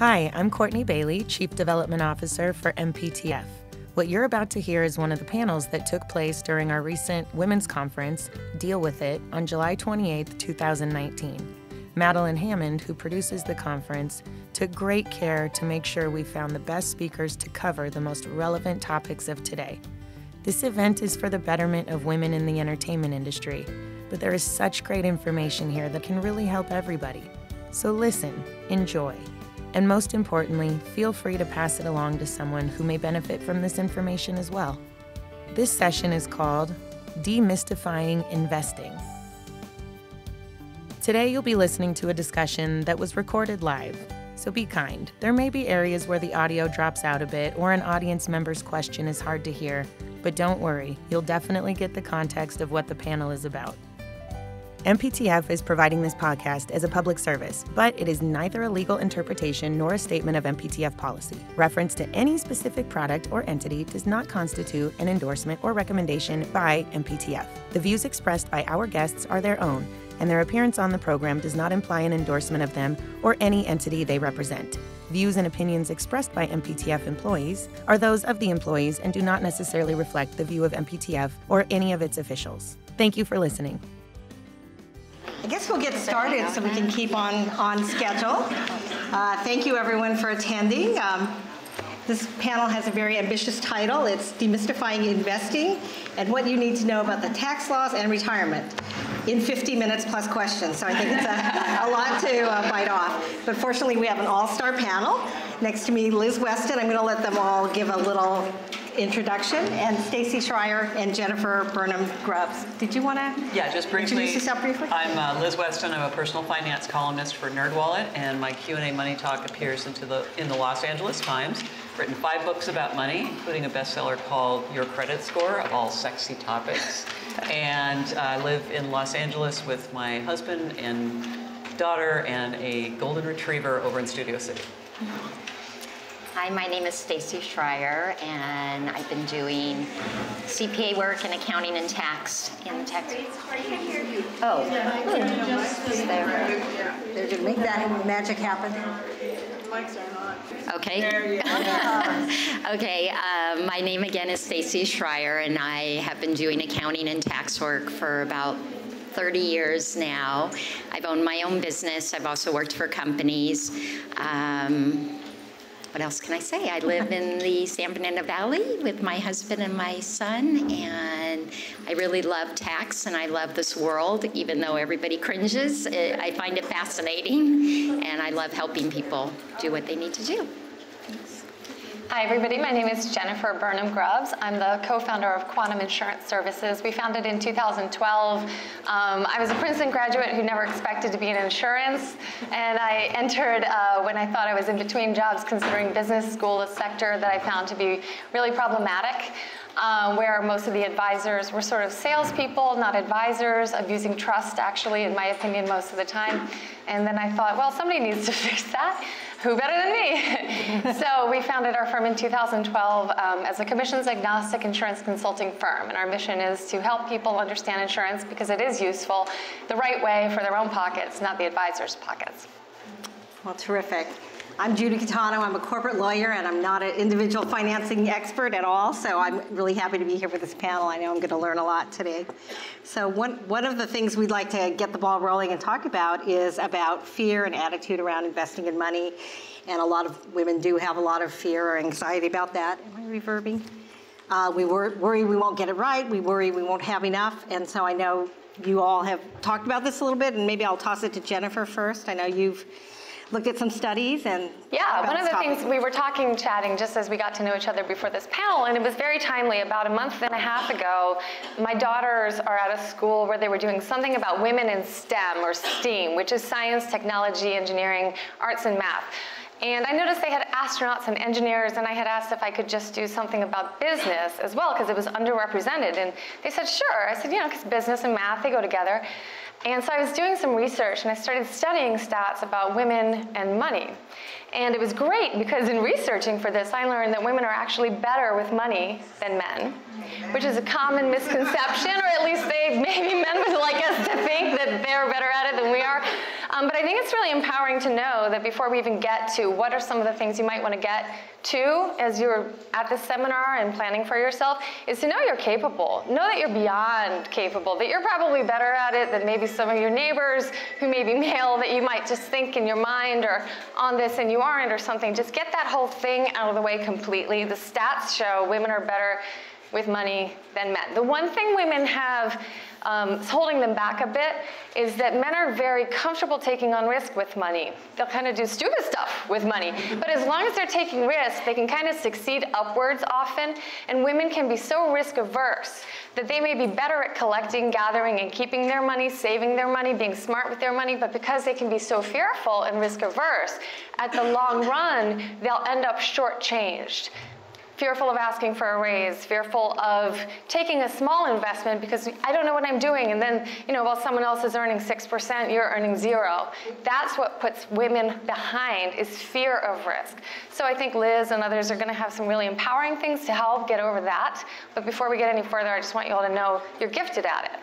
Hi, I'm Courtney Bailey, Chief Development Officer for MPTF. What you're about to hear is one of the panels that took place during our recent women's conference, Deal With It, on July 28, 2019. Madeline Hammond, who produces the conference, took great care to make sure we found the best speakers to cover the most relevant topics of today. This event is for the betterment of women in the entertainment industry, but there is such great information here that can really help everybody. So listen, enjoy, and most importantly, feel free to pass it along to someone who may benefit from this information as well. This session is called Demystifying Investing. Today, you'll be listening to a discussion that was recorded live, so be kind. There may be areas where the audio drops out a bit or an audience member's question is hard to hear, but don't worry, you'll definitely get the context of what the panel is about. MPTF is providing this podcast as a public service, but it is neither a legal interpretation nor a statement of MPTF policy. Reference to any specific product or entity does not constitute an endorsement or recommendation by MPTF. The views expressed by our guests are their own, and their appearance on the program does not imply an endorsement of them or any entity they represent. Views and opinions expressed by MPTF employees are those of the employees and do not necessarily reflect the view of MPTF or any of its officials. Thank you for listening. I guess we'll get started so we can keep on, on schedule. Uh, thank you everyone for attending. Um, this panel has a very ambitious title. It's Demystifying Investing and What You Need to Know About the Tax Laws and Retirement in 50 minutes plus questions. So I think it's a, a lot to uh, bite off. But fortunately, we have an all-star panel. Next to me, Liz Weston. I'm going to let them all give a little introduction, and Stacy Schrier and Jennifer Burnham Grubbs. Did you want to yeah, just briefly, introduce yourself briefly? I'm uh, Liz Weston. I'm a personal finance columnist for NerdWallet, and my Q&A Money Talk appears into the in the Los Angeles Times. Written five books about money, including a bestseller called Your Credit Score, all sexy topics. and I live in Los Angeles with my husband and daughter and a golden retriever over in Studio City. Hi, my name is Stacy Schrier, and I've been doing CPA work and accounting and tax in the tax. Oh, they're to make that magic happen. okay. okay, uh, my name again is Stacy Schrier, and I have been doing accounting and tax work for about 30 years now. I've owned my own business. I've also worked for companies. Um, what else can I say? I live in the San Fernando Valley with my husband and my son, and I really love tax and I love this world, even though everybody cringes. I find it fascinating, and I love helping people do what they need to do. Hi, everybody. My name is Jennifer Burnham Grubbs. I'm the co-founder of Quantum Insurance Services. We founded in 2012. Um, I was a Princeton graduate who never expected to be in insurance, and I entered uh, when I thought I was in between jobs, considering business school a sector that I found to be really problematic. Um, where most of the advisors were sort of salespeople, not advisors, abusing trust, actually, in my opinion, most of the time. And then I thought, well, somebody needs to fix that who better than me? so we founded our firm in 2012 um, as a commissions agnostic insurance consulting firm. And our mission is to help people understand insurance because it is useful the right way for their own pockets, not the advisor's pockets. Well, terrific. I'm Judy Kitano. I'm a corporate lawyer, and I'm not an individual financing expert at all. So I'm really happy to be here for this panel. I know I'm going to learn a lot today. So one one of the things we'd like to get the ball rolling and talk about is about fear and attitude around investing in money. And a lot of women do have a lot of fear or anxiety about that. Am I reverbing? Uh, we wor- worry we won't get it right. We worry we won't have enough. And so I know you all have talked about this a little bit, and maybe I'll toss it to Jennifer first. I know you've looked at some studies and yeah one of the things we were talking chatting just as we got to know each other before this panel and it was very timely about a month and a half ago my daughters are at a school where they were doing something about women in stem or steam which is science technology engineering arts and math and I noticed they had astronauts and engineers, and I had asked if I could just do something about business as well, because it was underrepresented. And they said, sure. I said, you know, because business and math, they go together. And so I was doing some research and I started studying stats about women and money. And it was great because in researching for this, I learned that women are actually better with money than men, which is a common misconception, or at least they maybe men would like us to think that they're better at it than we are. Um, but I think it's really empowering to know that before we even get to what are some of the things you might want to get to as you're at the seminar and planning for yourself is to know you're capable. Know that you're beyond capable, that you're probably better at it than maybe some of your neighbors who may be male that you might just think in your mind or on this and you aren't or something. Just get that whole thing out of the way completely. The stats show women are better with money than men. The one thing women have um, holding them back a bit is that men are very comfortable taking on risk with money. They'll kind of do stupid stuff with money. But as long as they're taking risks, they can kind of succeed upwards often. And women can be so risk averse that they may be better at collecting, gathering, and keeping their money, saving their money, being smart with their money. But because they can be so fearful and risk averse, at the long run, they'll end up shortchanged fearful of asking for a raise, fearful of taking a small investment because I don't know what I'm doing. And then, you know, while someone else is earning 6%, you're earning zero. That's what puts women behind is fear of risk. So I think Liz and others are going to have some really empowering things to help get over that. But before we get any further, I just want you all to know you're gifted at it.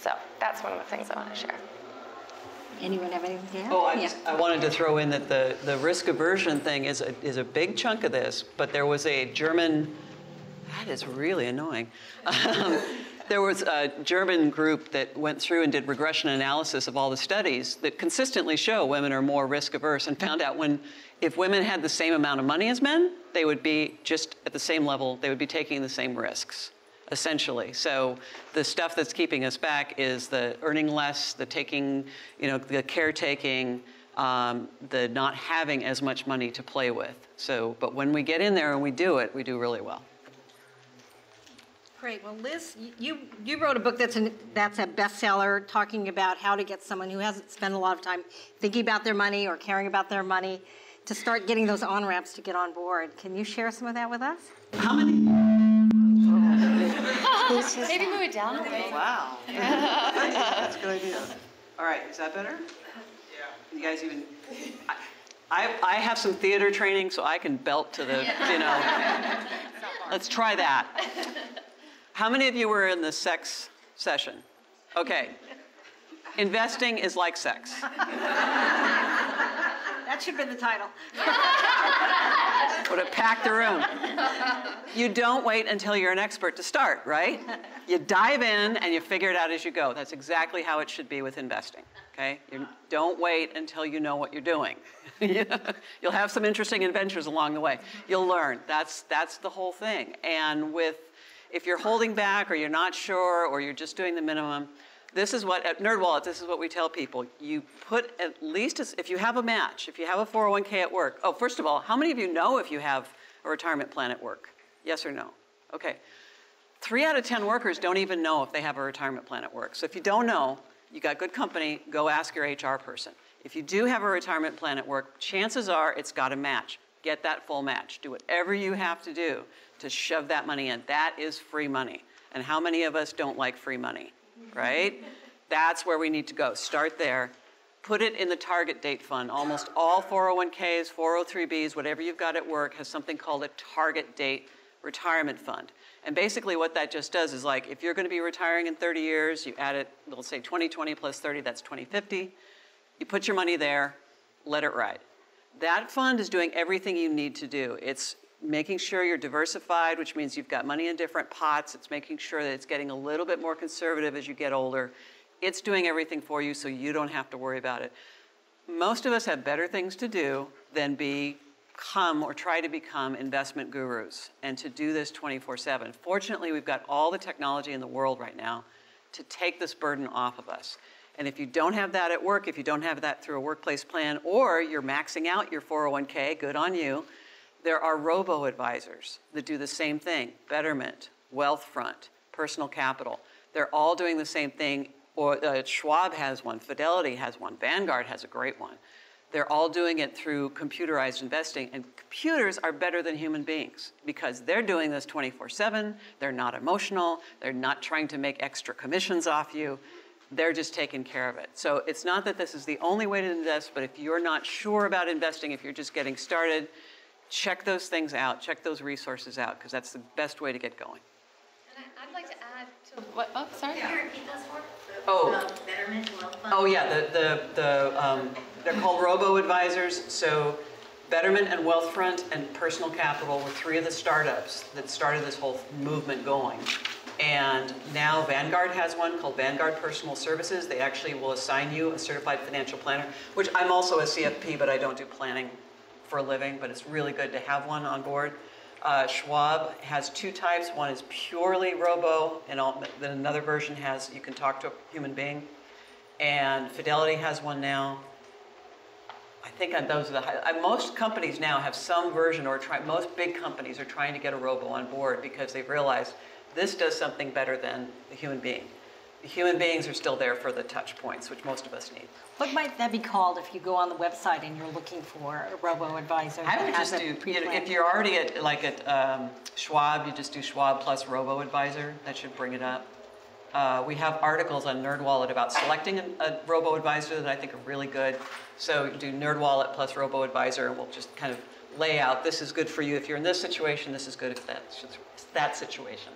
So that's one of the things I want to share. Anyone have anything to add? Oh, I, Yeah. just, I wanted to throw in that the, the risk aversion thing is a, is a big chunk of this, but there was a German, that is really annoying. Um, there was a German group that went through and did regression analysis of all the studies that consistently show women are more risk averse and found out when, if women had the same amount of money as men, they would be just at the same level, they would be taking the same risks essentially. So the stuff that's keeping us back is the earning less, the taking, you know, the caretaking, um, the not having as much money to play with. So, but when we get in there and we do it, we do really well. Great. Well, Liz, you, you wrote a book that's, an, that's a bestseller talking about how to get someone who hasn't spent a lot of time thinking about their money or caring about their money to start getting those on ramps to get on board. Can you share some of that with us? How many? Maybe move it down a bit. Wow. That's a good idea. All right, is that better? Yeah. You guys even, I, I I have some theater training, so I can belt to the, you know. Let's try that. How many of you were in the sex session? Okay. Investing is like sex. That should have been the title. Would have packed the room. You don't wait until you're an expert to start, right? You dive in and you figure it out as you go. That's exactly how it should be with investing. Okay? You don't wait until you know what you're doing. You'll have some interesting adventures along the way. You'll learn. That's that's the whole thing. And with if you're holding back or you're not sure or you're just doing the minimum, this is what at NerdWallet. This is what we tell people. You put at least as, if you have a match, if you have a 401k at work. Oh, first of all, how many of you know if you have a retirement plan at work? Yes or no? Okay. Three out of 10 workers don't even know if they have a retirement plan at work. So if you don't know, you got good company, go ask your HR person. If you do have a retirement plan at work, chances are it's got a match. Get that full match. Do whatever you have to do to shove that money in. That is free money. And how many of us don't like free money, right? That's where we need to go. Start there. Put it in the target date fund. Almost all 401ks, 403bs, whatever you've got at work has something called a target date retirement fund. And basically what that just does is like if you're going to be retiring in 30 years, you add it, they'll say 2020 plus 30, that's 2050. You put your money there, let it ride. That fund is doing everything you need to do. It's making sure you're diversified, which means you've got money in different pots. It's making sure that it's getting a little bit more conservative as you get older. It's doing everything for you so you don't have to worry about it. Most of us have better things to do than become or try to become investment gurus and to do this 24 7. Fortunately, we've got all the technology in the world right now to take this burden off of us. And if you don't have that at work, if you don't have that through a workplace plan, or you're maxing out your 401k, good on you, there are robo advisors that do the same thing Betterment, Wealthfront, Personal Capital. They're all doing the same thing. Or uh, Schwab has one, Fidelity has one, Vanguard has a great one. They're all doing it through computerized investing, and computers are better than human beings because they're doing this 24 7. They're not emotional, they're not trying to make extra commissions off you. They're just taking care of it. So it's not that this is the only way to invest, but if you're not sure about investing, if you're just getting started, check those things out, check those resources out, because that's the best way to get going. And I'd like to add to what, oh, sorry. Oh. Um, Betterment Wealthfront. Oh, yeah, the, the, the, um, they're called robo-advisors, so Betterment and Wealthfront and Personal Capital were three of the startups that started this whole movement going. And now Vanguard has one called Vanguard Personal Services. They actually will assign you a certified financial planner, which I'm also a CFP, but I don't do planning for a living, but it's really good to have one on board. Uh, Schwab has two types. One is purely robo, and all, then another version has you can talk to a human being. And Fidelity has one now. I think those are the high, most companies now have some version, or try, most big companies are trying to get a robo on board because they've realized this does something better than the human being. Human beings are still there for the touch points, which most of us need. What might that be called if you go on the website and you're looking for a robo-advisor? I would just do, you know, if you're already at, like at um, Schwab, you just do Schwab plus Robo Advisor. That should bring it up. Uh, we have articles on NerdWallet about selecting a, a Robo Advisor that I think are really good. So do NerdWallet plus Robo Advisor, and we'll just kind of lay out this is good for you if you're in this situation. This is good if that's that situation.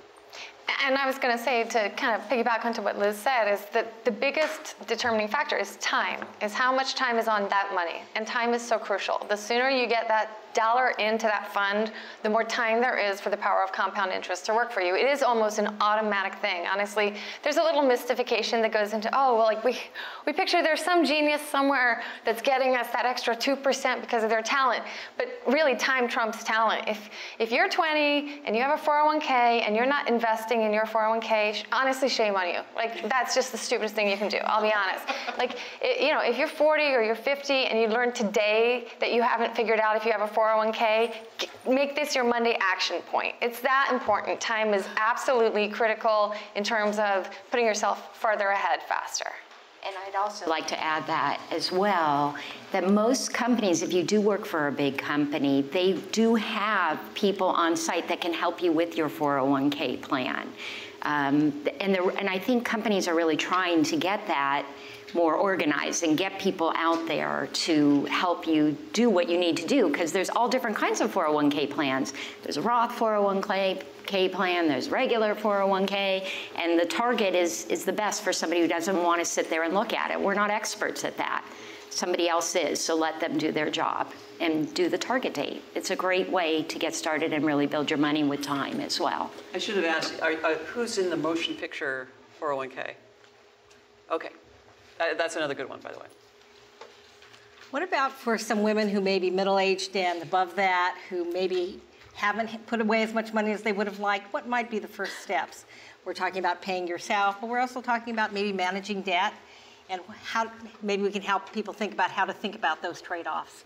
And I was going to say to kind of piggyback onto what Liz said is that the biggest determining factor is time, is how much time is on that money. And time is so crucial. The sooner you get that dollar into that fund, the more time there is for the power of compound interest to work for you. It is almost an automatic thing. Honestly, there's a little mystification that goes into, oh, well, like we, we picture there's some genius somewhere that's getting us that extra 2% because of their talent. But really, time trumps talent. If, if you're 20 and you have a 401k and you're not investing in your 401k, honestly, shame on you. Like, that's just the stupidest thing you can do, I'll be honest. Like, it, you know, if you're 40 or you're 50 and you learn today that you haven't figured out if you have a 401k, make this your Monday action point. It's that important. Time is absolutely critical in terms of putting yourself further ahead faster. And I'd also like to add that as well, that most companies, if you do work for a big company, they do have people on site that can help you with your 401k plan. Um, and, the, and I think companies are really trying to get that more organized and get people out there to help you do what you need to do because there's all different kinds of 401k plans. There's a Roth 401k plan, there's regular 401k, and the target is, is the best for somebody who doesn't want to sit there and look at it. We're not experts at that. Somebody else is, so let them do their job and do the target date. It's a great way to get started and really build your money with time as well. I should have asked, are, are, who's in the motion picture 401k? Okay. Uh, that's another good one, by the way. What about for some women who may be middle-aged and above that, who maybe haven't put away as much money as they would have liked? What might be the first steps? We're talking about paying yourself, but we're also talking about maybe managing debt and how maybe we can help people think about how to think about those trade-offs.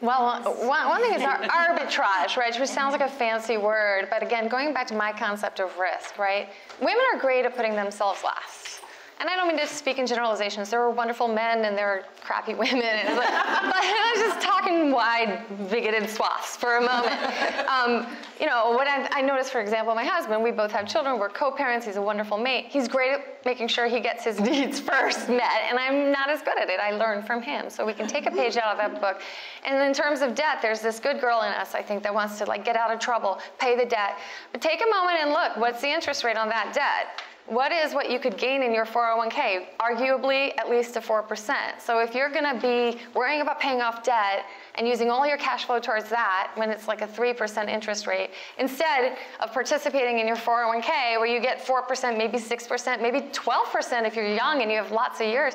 Well, one, one thing is ar- arbitrage, right, which sounds like a fancy word, but again, going back to my concept of risk, right? Women are great at putting themselves last. And I don't mean to speak in generalizations. There are wonderful men and there are crappy women. And, but, but I was just talking wide, bigoted swaths for a moment. Um, you know, what I, I noticed, for example, my husband, we both have children. We're co-parents. He's a wonderful mate. He's great at making sure he gets his needs first met, and I'm not as good at it. I learned from him. So we can take a page out of that book. And in terms of debt, there's this good girl in us, I think, that wants to like get out of trouble, pay the debt. But take a moment and look, what's the interest rate on that debt? What is what you could gain in your 401k? Arguably at least a 4%. So if you're gonna be worrying about paying off debt and using all your cash flow towards that when it's like a 3% interest rate, instead of participating in your 401k where you get 4%, maybe 6%, maybe 12% if you're young and you have lots of years,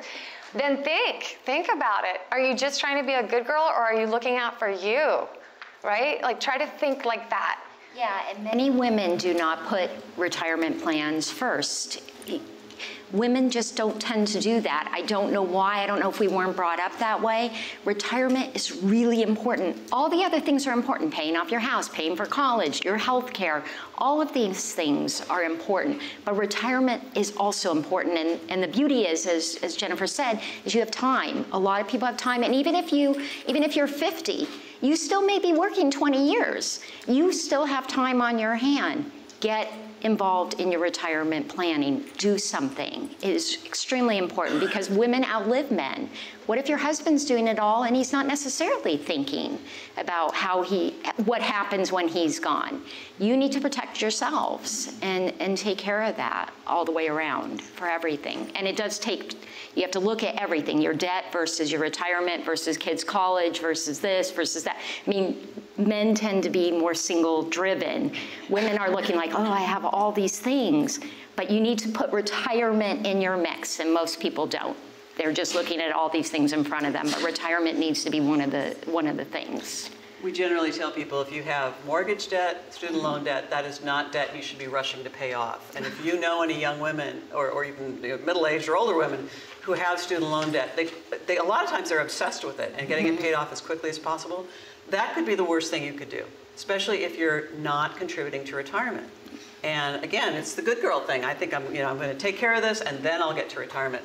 then think, think about it. Are you just trying to be a good girl or are you looking out for you? Right? Like try to think like that. Yeah, and many women do not put retirement plans first. Women just don't tend to do that. I don't know why. I don't know if we weren't brought up that way. Retirement is really important. All the other things are important paying off your house, paying for college, your health care. All of these things are important. But retirement is also important. And, and the beauty is, as, as Jennifer said, is you have time. A lot of people have time. And even if you even if you're 50, you still may be working 20 years. You still have time on your hand. Get involved in your retirement planning, do something. It is extremely important because women outlive men. What if your husband's doing it all and he's not necessarily thinking about how he, what happens when he's gone? You need to protect yourselves and, and take care of that all the way around for everything. And it does take, you have to look at everything your debt versus your retirement versus kids' college versus this versus that. I mean, men tend to be more single driven. Women are looking like, oh, I have all these things. But you need to put retirement in your mix, and most people don't. They're just looking at all these things in front of them, but retirement needs to be one of the one of the things. We generally tell people if you have mortgage debt, student loan mm-hmm. debt, that is not debt you should be rushing to pay off. And if you know any young women or, or even middle-aged or older women who have student loan debt, they, they, a lot of times they're obsessed with it and getting it mm-hmm. paid off as quickly as possible. That could be the worst thing you could do, especially if you're not contributing to retirement. And again, it's the good girl thing. I think I'm, you know, I'm going to take care of this and then I'll get to retirement.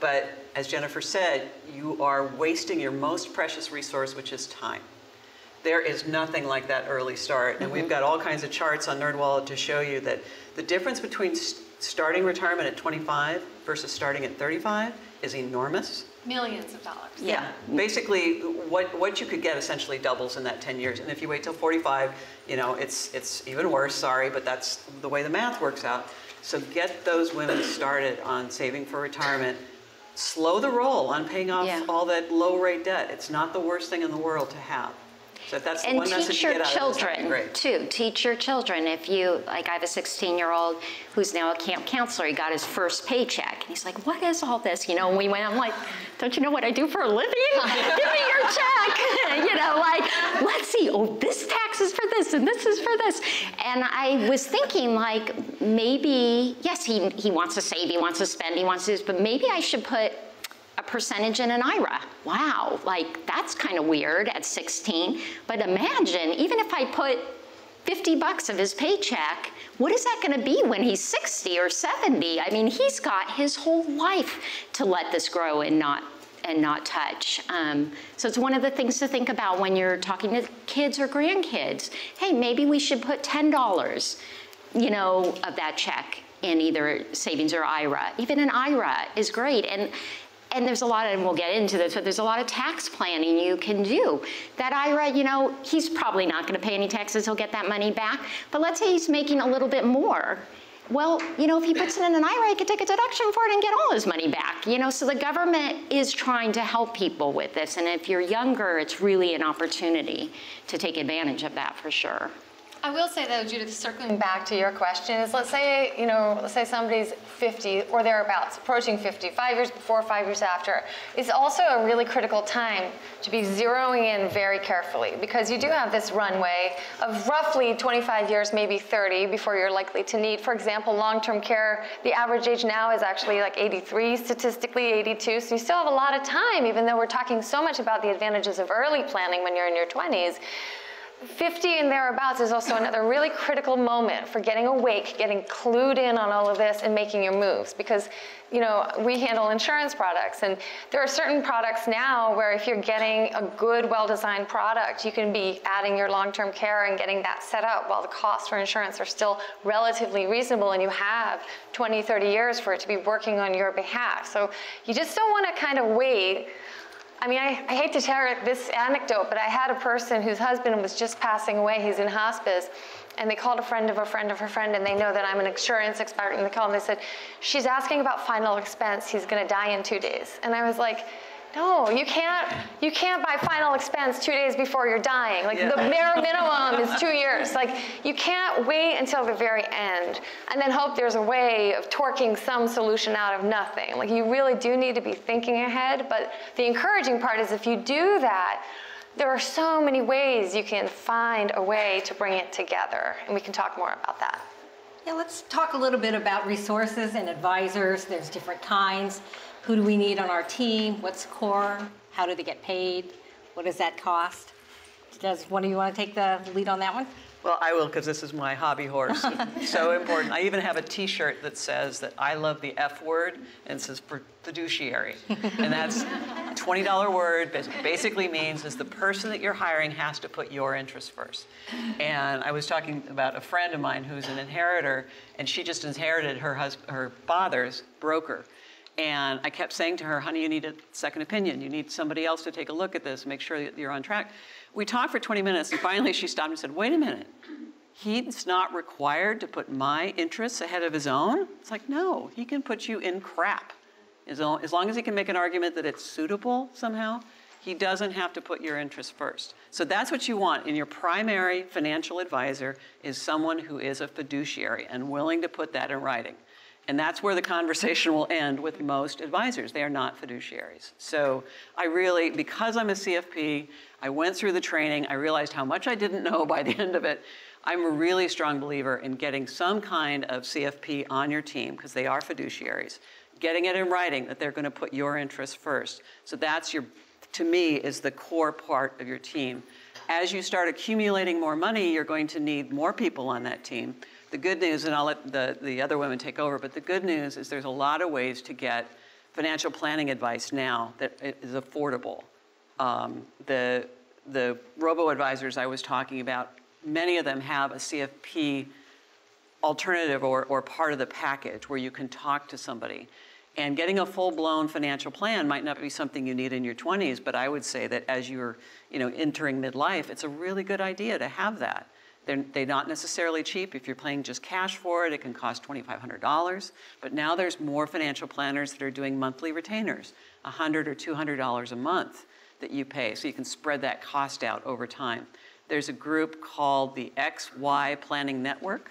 But as Jennifer said, you are wasting your most precious resource, which is time. There is nothing like that early start. And mm -hmm. we've got all kinds of charts on NerdWallet to show you that the difference between st starting retirement at 25 versus starting at 35 is enormous. Millions of dollars. Yeah. yeah. Basically, what, what you could get essentially doubles in that 10 years. And if you wait till 45, you know, it's, it's even worse, sorry, but that's the way the math works out. So get those women started on saving for retirement slow the roll on paying off yeah. all that low rate debt. It's not the worst thing in the world to have. So that's one message you can get. and one teach your children too. Teach your children. If you like, I have a 16-year-old who's now a camp counselor. He got his first paycheck, and he's like, "What is all this?" You know, and we went. I'm like, "Don't you know what I do for a living? Give me your check." you know, like, let's see. Oh, this tax is for this, and this is for this. And I was thinking, like, maybe yes, he he wants to save, he wants to spend, he wants to, but maybe I should put a percentage in an IRA. Wow, like that's kind of weird at 16. But imagine, even if I put 50 bucks of his paycheck, what is that going to be when he's 60 or 70? I mean, he's got his whole life to let this grow and not and not touch. Um, so it's one of the things to think about when you're talking to kids or grandkids. Hey, maybe we should put $10, you know, of that check in either savings or IRA. Even an IRA is great. And and there's a lot, of, and we'll get into this, but there's a lot of tax planning you can do. That IRA, you know, he's probably not going to pay any taxes. He'll get that money back. But let's say he's making a little bit more. Well, you know, if he puts it in an IRA, he could take a deduction for it and get all his money back. You know, so the government is trying to help people with this. And if you're younger, it's really an opportunity to take advantage of that for sure. I will say though, Judith, circling back to your question is let's say, you know, let's say somebody's 50 or thereabouts, approaching 50, five years before, five years after. It's also a really critical time to be zeroing in very carefully because you do have this runway of roughly 25 years, maybe 30 before you're likely to need, for example, long-term care. The average age now is actually like 83, statistically 82. So you still have a lot of time, even though we're talking so much about the advantages of early planning when you're in your 20s. 50 and thereabouts is also another really critical moment for getting awake, getting clued in on all of this and making your moves because you know, we handle insurance products and there are certain products now where if you're getting a good, well-designed product, you can be adding your long-term care and getting that set up while the costs for insurance are still relatively reasonable and you have 20, 30 years for it to be working on your behalf. So you just don't want to kind of wait I mean, I, I hate to tell this anecdote, but I had a person whose husband was just passing away. He's in hospice. And they called a friend of a friend of her friend, and they know that I'm an insurance expert. And they called and they said, She's asking about final expense. He's going to die in two days. And I was like, no, you can't. You can't buy final expense two days before you're dying. Like yeah. the bare minimum is two years. Like you can't wait until the very end and then hope there's a way of torquing some solution out of nothing. Like you really do need to be thinking ahead. But the encouraging part is if you do that, there are so many ways you can find a way to bring it together, and we can talk more about that. Yeah, let's talk a little bit about resources and advisors. There's different kinds. Who do we need on our team? What's core? How do they get paid? What does that cost? Does one of you want to take the lead on that one? Well, I will because this is my hobby horse. so important. I even have a T-shirt that says that I love the F word and says fiduciary, and that's $20 word basically means is the person that you're hiring has to put your interests first. And I was talking about a friend of mine who's an inheritor, and she just inherited her hus- her father's broker. And I kept saying to her, honey, you need a second opinion. You need somebody else to take a look at this, make sure that you're on track. We talked for 20 minutes, and finally she stopped and said, wait a minute. He's not required to put my interests ahead of his own? It's like, no, he can put you in crap. As long, as he can make an argument that it's suitable somehow, he doesn't have to put your interests first. So that's what you want in your primary financial advisor is someone who is a fiduciary and willing to put that in writing. And that's where the conversation will end with most advisors. They are not fiduciaries. So I really, because I'm a CFP, I went through the training, I realized how much I didn't know by the end of it. I'm a really strong believer in getting some kind of CFP on your team because they are fiduciaries, getting it in writing that they're going to put your interests first. So that's your, to me, is the core part of your team. As you start accumulating more money, you're going to need more people on that team. The good news, and I'll let the, the other women take over, but the good news is there's a lot of ways to get financial planning advice now that is affordable. Um, the, the robo-advisors I was talking about, many of them have a CFP alternative or, or part of the package where you can talk to somebody. And getting a full-blown financial plan might not be something you need in your 20s, but I would say that as you're you know, entering midlife, it's a really good idea to have that. They're, they're not necessarily cheap. If you're paying just cash for it, it can cost $2,500. But now there's more financial planners that are doing monthly retainers, 100 or $200 a month that you pay, so you can spread that cost out over time. There's a group called the XY Planning Network,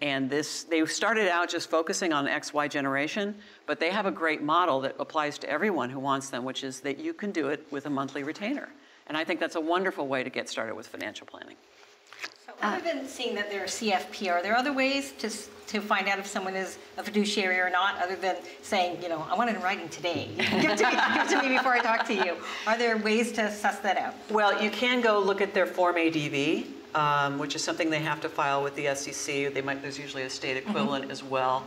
and this they started out just focusing on XY generation, but they have a great model that applies to everyone who wants them, which is that you can do it with a monthly retainer. And I think that's a wonderful way to get started with financial planning. So other than seeing that they're a CFP, are there other ways to, to find out if someone is a fiduciary or not, other than saying, you know, I want it in writing today? Give it to me, give it to me before I talk to you. Are there ways to suss that out? Well, you can go look at their Form ADV, um, which is something they have to file with the SEC. They might, there's usually a state equivalent as well.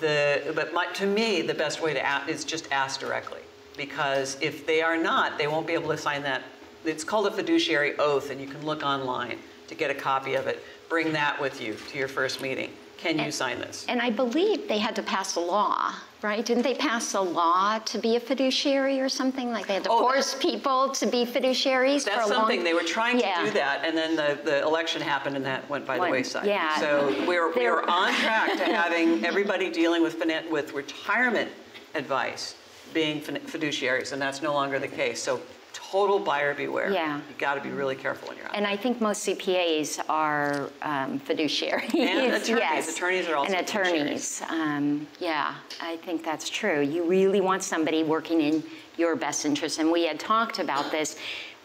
The, but my, to me, the best way to ask is just ask directly. Because if they are not, they won't be able to sign that. It's called a fiduciary oath, and you can look online to get a copy of it. Bring that with you to your first meeting. Can you sign this? And I believe they had to pass a law, right? Didn't they pass a law to be a fiduciary or something? Like they had to Oh, force people to be fiduciaries That's long something, they were trying Yeah. to do that, and then the, the election happened and that went by the wayside. yeah. So we're, There- we're on track to having everybody dealing with finan, with retirement advice being fiduciaries, and that's no longer the case. So total buyer beware. Yeah. You gotta be really careful when you're out. And I think most CPAs are um, fiduciaries. And attorneys. yes. Attorneys are also And attorneys. Um, yeah, I think that's true. You really want somebody working in your best interest. And we had talked about this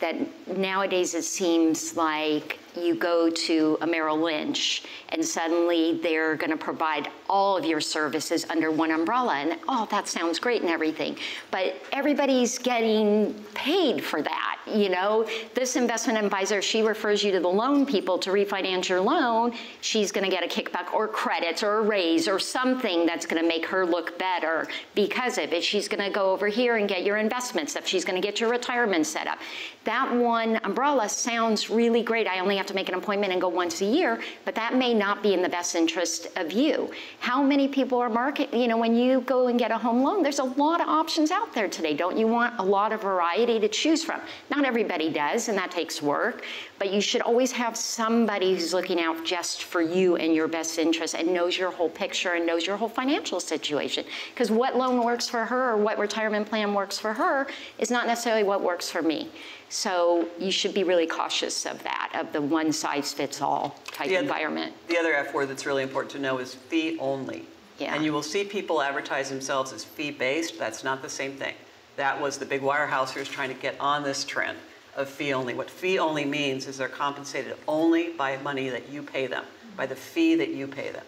that nowadays it seems like you go to a Merrill Lynch and suddenly they're going to provide all of your services under one umbrella. And oh, that sounds great and everything. But everybody's getting paid for that. You know, this investment advisor, she refers you to the loan people to refinance your loan. She's going to get a kickback or credits or a raise or something that's going to make her look better because of it. She's going to go over here and get your investment stuff. She's going to get your retirement set up. That one umbrella sounds really great. I only have to make an appointment and go once a year, but that may not be in the best interest of you. How many people are market, you know, when you go and get a home loan, there's a lot of options out there today. Don't you want a lot of variety to choose from? Not everybody does, and that takes work, but you should always have somebody who's looking out just for you and your best interest and knows your whole picture and knows your whole financial situation. Because what loan works for her or what retirement plan works for her is not necessarily what works for me. So you should be really cautious of that, of the one size fits all type The other- environment. The other F word that's really important to know is fee only. Yeah. And you will see people advertise themselves as fee-based. That's not the same thing. That was the big wirehousers trying to get on this trend of fee only. What fee only means is they're compensated only by money that you pay them, by the fee that you pay them.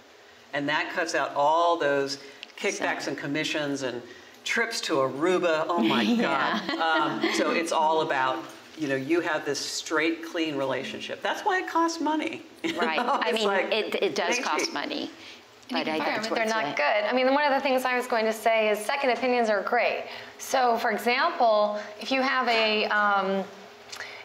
And that cuts out all those kickbacks and commissions and trips to Aruba. Oh my God. Um, so it's all about, you know, you have this straight, clean relationship. That's why it costs money. Right. I mean, like, it, it does cost cheap. money. But I they're not good. I mean, one of the things I was going to say is second opinions are great. So, for example, if you have a um,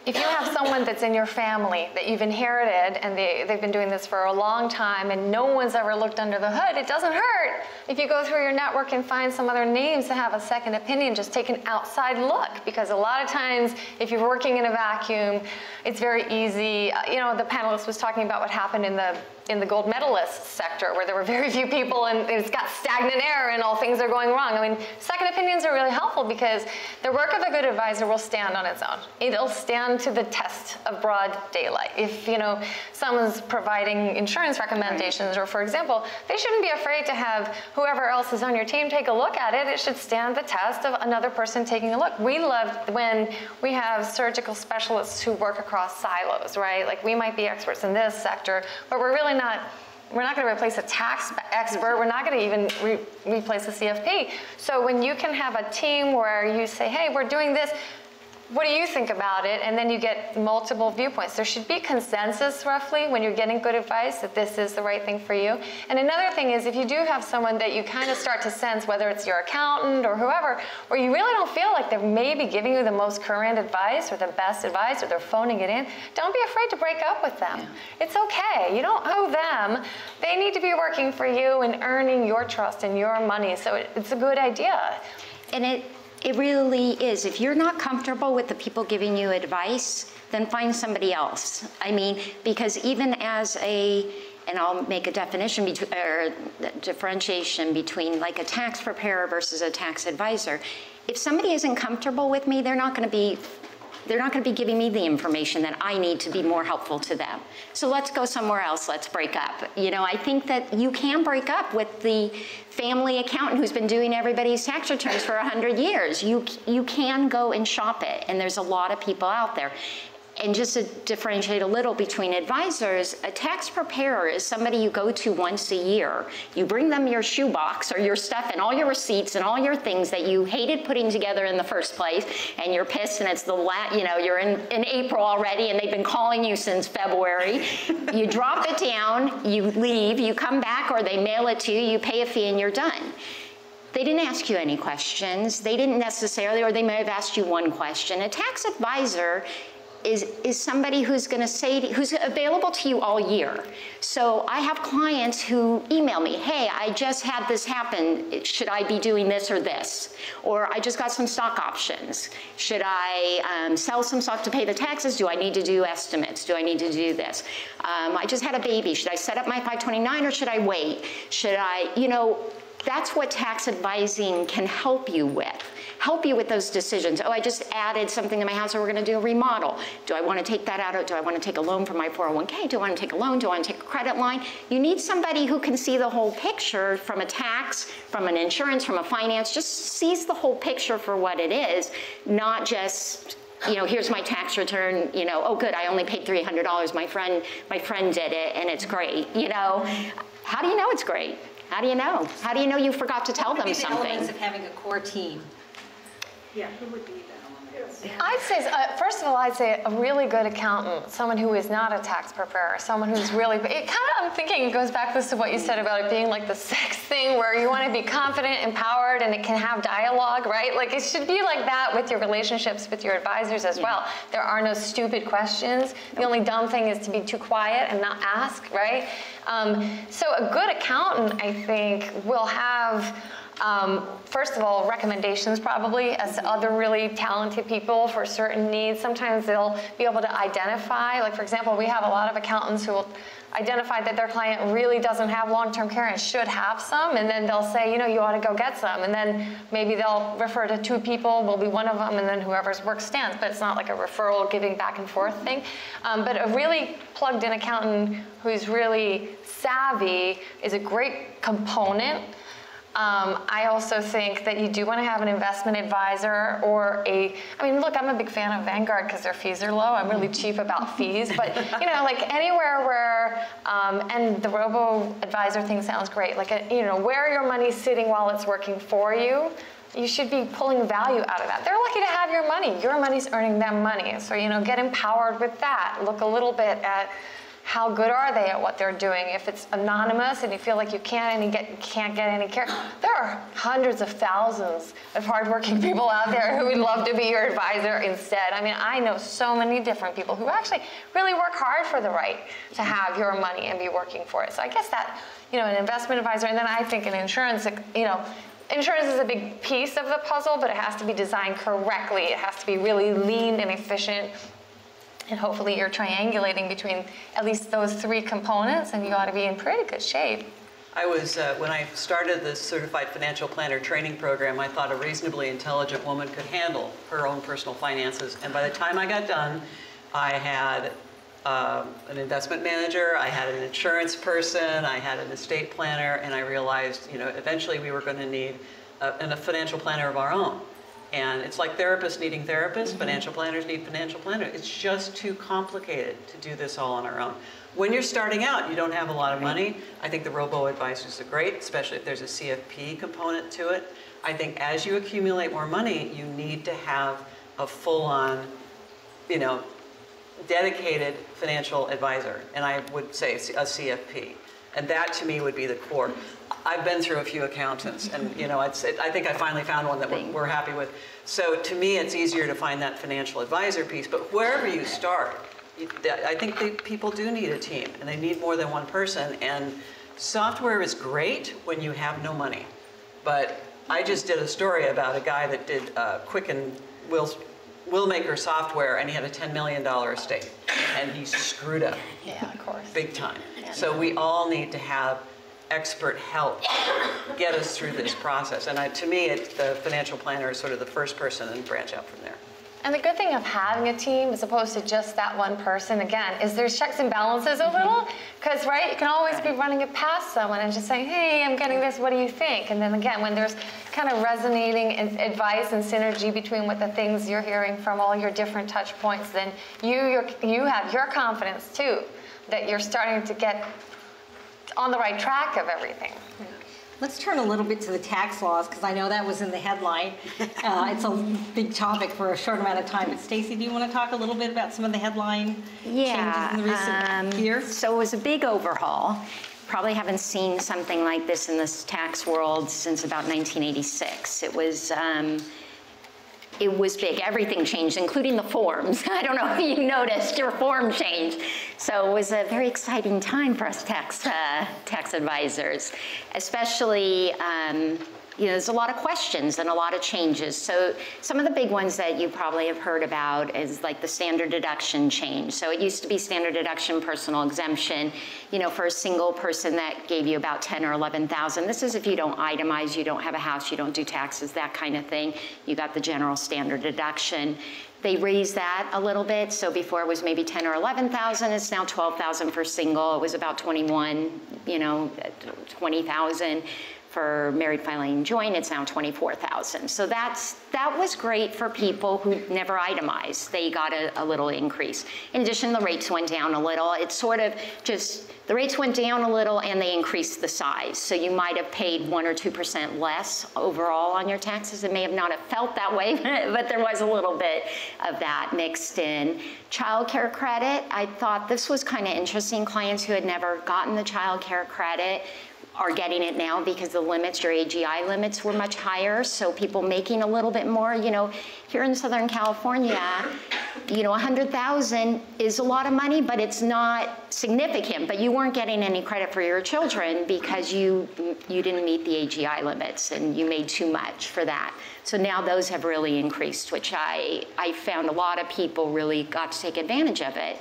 if you have someone that's in your family that you've inherited and they, they've been doing this for a long time and no one's ever looked under the hood, it doesn't hurt if you go through your network and find some other names to have a second opinion, just take an outside look. Because a lot of times, if you're working in a vacuum, it's very easy. Uh, You know, the panelist was talking about what happened in the in the gold medalist sector where there were very few people and it's got stagnant air and all things are going wrong. I mean, second opinions are really helpful because the work of a good advisor will stand on its own. It'll stand to the test of broad daylight. If, you know, someone's providing insurance recommendations or for example, they shouldn't be afraid to have whoever else is on your team take a look at it. It should stand the test of another person taking a look. We love when we have surgical specialists who work across silos, right? Like we might be experts in this sector, but we're really not we're not going to replace a tax expert. We're not going to even re- replace a CFP. So when you can have a team where you say, "Hey, we're doing this. What do you think about it?" and then you get multiple viewpoints. There should be consensus roughly when you're getting good advice that this is the right thing for you. And another thing is if you do have someone that you kind of start to sense whether it's your accountant or whoever, where you really don't feel like they're maybe giving you the most current advice or the best advice or they're phoning it in, don't be afraid to break up with them. It's okay. You don't owe them. They need to be working for you and earning your trust and your money. So it, it's a good idea. And it, it really is. If you're not comfortable with the people giving you advice, then find somebody else. I mean, because even as a, and I'll make a definition between, or differentiation between like a tax preparer versus a tax advisor. If somebody isn't comfortable with me, they're not going to be they're not going to be giving me the information that I need to be more helpful to them. So let's go somewhere else. Let's break up. You know, I think that you can break up with the family accountant who's been doing everybody's tax returns for 100 years. You you can go and shop it, and there's a lot of people out there. And just to differentiate a little between advisors, a tax preparer is somebody you go to once a year. You bring them your shoebox or your stuff and all your receipts and all your things that you hated putting together in the first place, and you're pissed and it's the la- you know you're in, in April already and they've been calling you since February. you drop it down, you leave, you come back or they mail it to you, you pay a fee and you're done. They didn't ask you any questions. They didn't necessarily, or they may have asked you one question. A tax advisor is, is somebody who's going to say, who's available to you all year. So I have clients who email me, hey, I just had this happen. Should I be doing this or this? Or I just got some stock options. Should I um, sell some stock to pay the taxes? Do I need to do estimates? Do I need to do this? Um, I just had a baby. Should I set up my 529 or should I wait? Should I, you know, that's what tax advising can help you with. Help you with those decisions. Oh, I just added something to my house, or we're going to do a remodel. Do I want to take that out? Or do I want to take a loan from my 401k? Do I want to take a loan? Do I want to take a credit line? You need somebody who can see the whole picture from a tax, from an insurance, from a finance, just sees the whole picture for what it is, not just you know, here's my tax return, you know, oh good, I only paid $300. My friend, my friend did it and it's great, you know. How do you know it's great? How do you know? How do you know you forgot to tell them the something? elements of having a core team? I'd say, uh, first of all, I'd say a really good accountant, someone who is not a tax preparer, someone who's really, it kind of, I'm thinking it goes back to what you said about it being like the sex thing where you want to be confident, empowered, and it can have dialogue, right? Like it should be like that with your relationships with your advisors as well. There are no stupid questions. The only dumb thing is to be too quiet and not ask, right? Um, so a good accountant, I think, will have um, first of all, recommendations probably as other really talented people for certain needs. Sometimes they'll be able to identify, like for example, we have a lot of accountants who will identify that their client really doesn't have long-term care and should have some, and then they'll say, you know, you ought to go get some, and then maybe they'll refer to two people, will be one of them, and then whoever's work stands. But it's not like a referral giving back and forth thing. Um, but a really plugged-in accountant who's really savvy is a great component. Um, I also think that you do want to have an investment advisor or a, I mean, look, I'm a big fan of Vanguard because their fees are low. I'm really cheap about fees, but you know, like anywhere where, um, and the robo advisor thing sounds great, like, a, you know, where your money's sitting while it's working for you, you should be pulling value out of that. They're lucky to have your money. Your money's earning them money. So, you know, get empowered with that. Look a little bit at how good are they at what they're doing? If it's anonymous and you feel like you can't any get can't get any care, there are hundreds of thousands of hardworking people out there who would love to be your advisor instead. I mean, I know so many different people who actually really work hard for the right to have your money and be working for it. So I guess that you know an investment advisor, and then I think an insurance, you know. Insurance is a big piece of the puzzle, but it has to be designed correctly. It has to be really lean and efficient and hopefully you're triangulating between at least those three components and you ought to be in pretty good shape. I was, uh, when I started the Certified Financial Planner training program, I thought a reasonably intelligent woman could handle her own personal finances. And by the time I got done, I had uh, an investment manager, I had an insurance person, I had an estate planner, and I realized, you know, eventually we were going to need a, a financial planner of our own. And it's like therapists needing therapists, mm-hmm. financial planners need financial planners. It's just too complicated to do this all on our own. When you're starting out, you don't have a lot of money. I think the robo advisors are great, especially if there's a CFP component to it. I think as you accumulate more money, you need to have a full-on, you know, dedicated financial advisor, and I would say a CFP. And that to me would be the core. I've been through a few accountants, and you know, it's, it, I think I finally found one that we're, we're, happy with. So to me, it's easier to find that financial advisor piece. But wherever you start, you, I think they, people do need a team, and they need more than one person. And software is great when you have no money. But I just did a story about a guy that did uh, Quicken Will's Willmaker software, and he had a $10 million estate, and he screwed up. Yeah, of course. Big time. So we all need to have expert help get us through this process. And I, to me, it, the financial planner is sort of the first person and branch out from there. And the good thing of having a team as opposed to just that one person, again, is there's checks and balances a mm-hmm. little. Because, right, you can always be running it past someone and just saying, hey, I'm getting this, what do you think? And then again, when there's kind of resonating advice and synergy between what the things you're hearing from all your different touch points, then you, you have your confidence too that you're starting to get on the right track of everything. Let's turn a little bit to the tax laws because I know that was in the headline. Uh, it's a big topic for a short amount of time. But Stacy, do you want to talk a little bit about some of the headline yeah, changes in the recent um, years? So it was a big overhaul. Probably haven't seen something like this in this tax world since about 1986. It was. Um, it was big. Everything changed, including the forms. I don't know if you noticed your form changed. So it was a very exciting time for us tax, uh, tax advisors, especially um, you know, there's a lot of questions and a lot of changes. So some of the big ones that you probably have heard about is like the standard deduction change. So it used to be standard deduction, personal exemption, you know, for a single person that gave you about 10 or 11,000. This is if you don't itemize, you don't have a house, you don't do taxes, that kind of thing. You got the general standard deduction. They raised that a little bit. So before it was maybe 10 or 11,000, it's now 12,000 for single. It was about 21, you know, 20,000 for married filing joint, it's now 24,000. So that's that was great for people who never itemized. They got a, a, little increase. In addition, the rates went down a little. It's sort of just the rates went down a little and they increased the size. So you might have paid one or two percent less overall on your taxes. It may have not have felt that way, but there was a little bit of that mixed in. Child care credit, I thought this was kind of interesting. Clients who had never gotten the child care credit are getting it now because the limits, your AGI limits were much higher. So people making a little bit more, you know, here in Southern California, you know, 100,000 is a lot of money, but it's not significant. But you weren't getting any credit for your children because you you didn't meet the AGI limits and you made too much for that. So now those have really increased, which I I found a lot of people really got to take advantage of it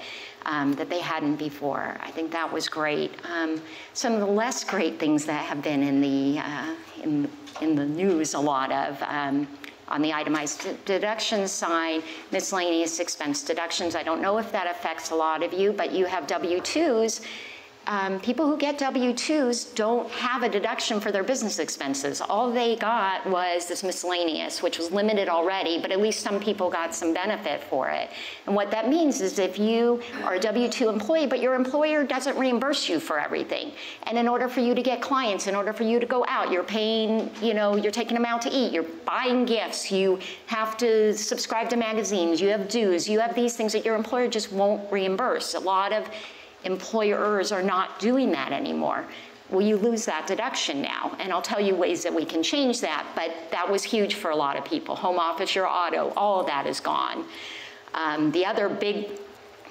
um, that they hadn't before. I think that was great. Um, some of the less great things that have been in the uh, in, in the news a lot of. Um, on the itemized deductions side, miscellaneous expense deductions. I don't know if that affects a lot of you, but you have W 2s um, people who get W-2s don't have a deduction for their business expenses. All they got was this miscellaneous, which was limited already, but at least some people got some benefit for it. And what that means is if you are a W-2 employee, but your employer doesn't reimburse you for everything, and in order for you to get clients, in order for you to go out, you're paying, you know, you're taking them out to eat, you're buying gifts, you have to subscribe to magazines, you have dues, you have these things that your employer just won't reimburse. A lot of employers are not doing that anymore. Well, you lose that deduction now. And I'll tell you ways that we can change that, but that was huge for a lot of people. Home office, your auto, all of that is gone. Um, the other big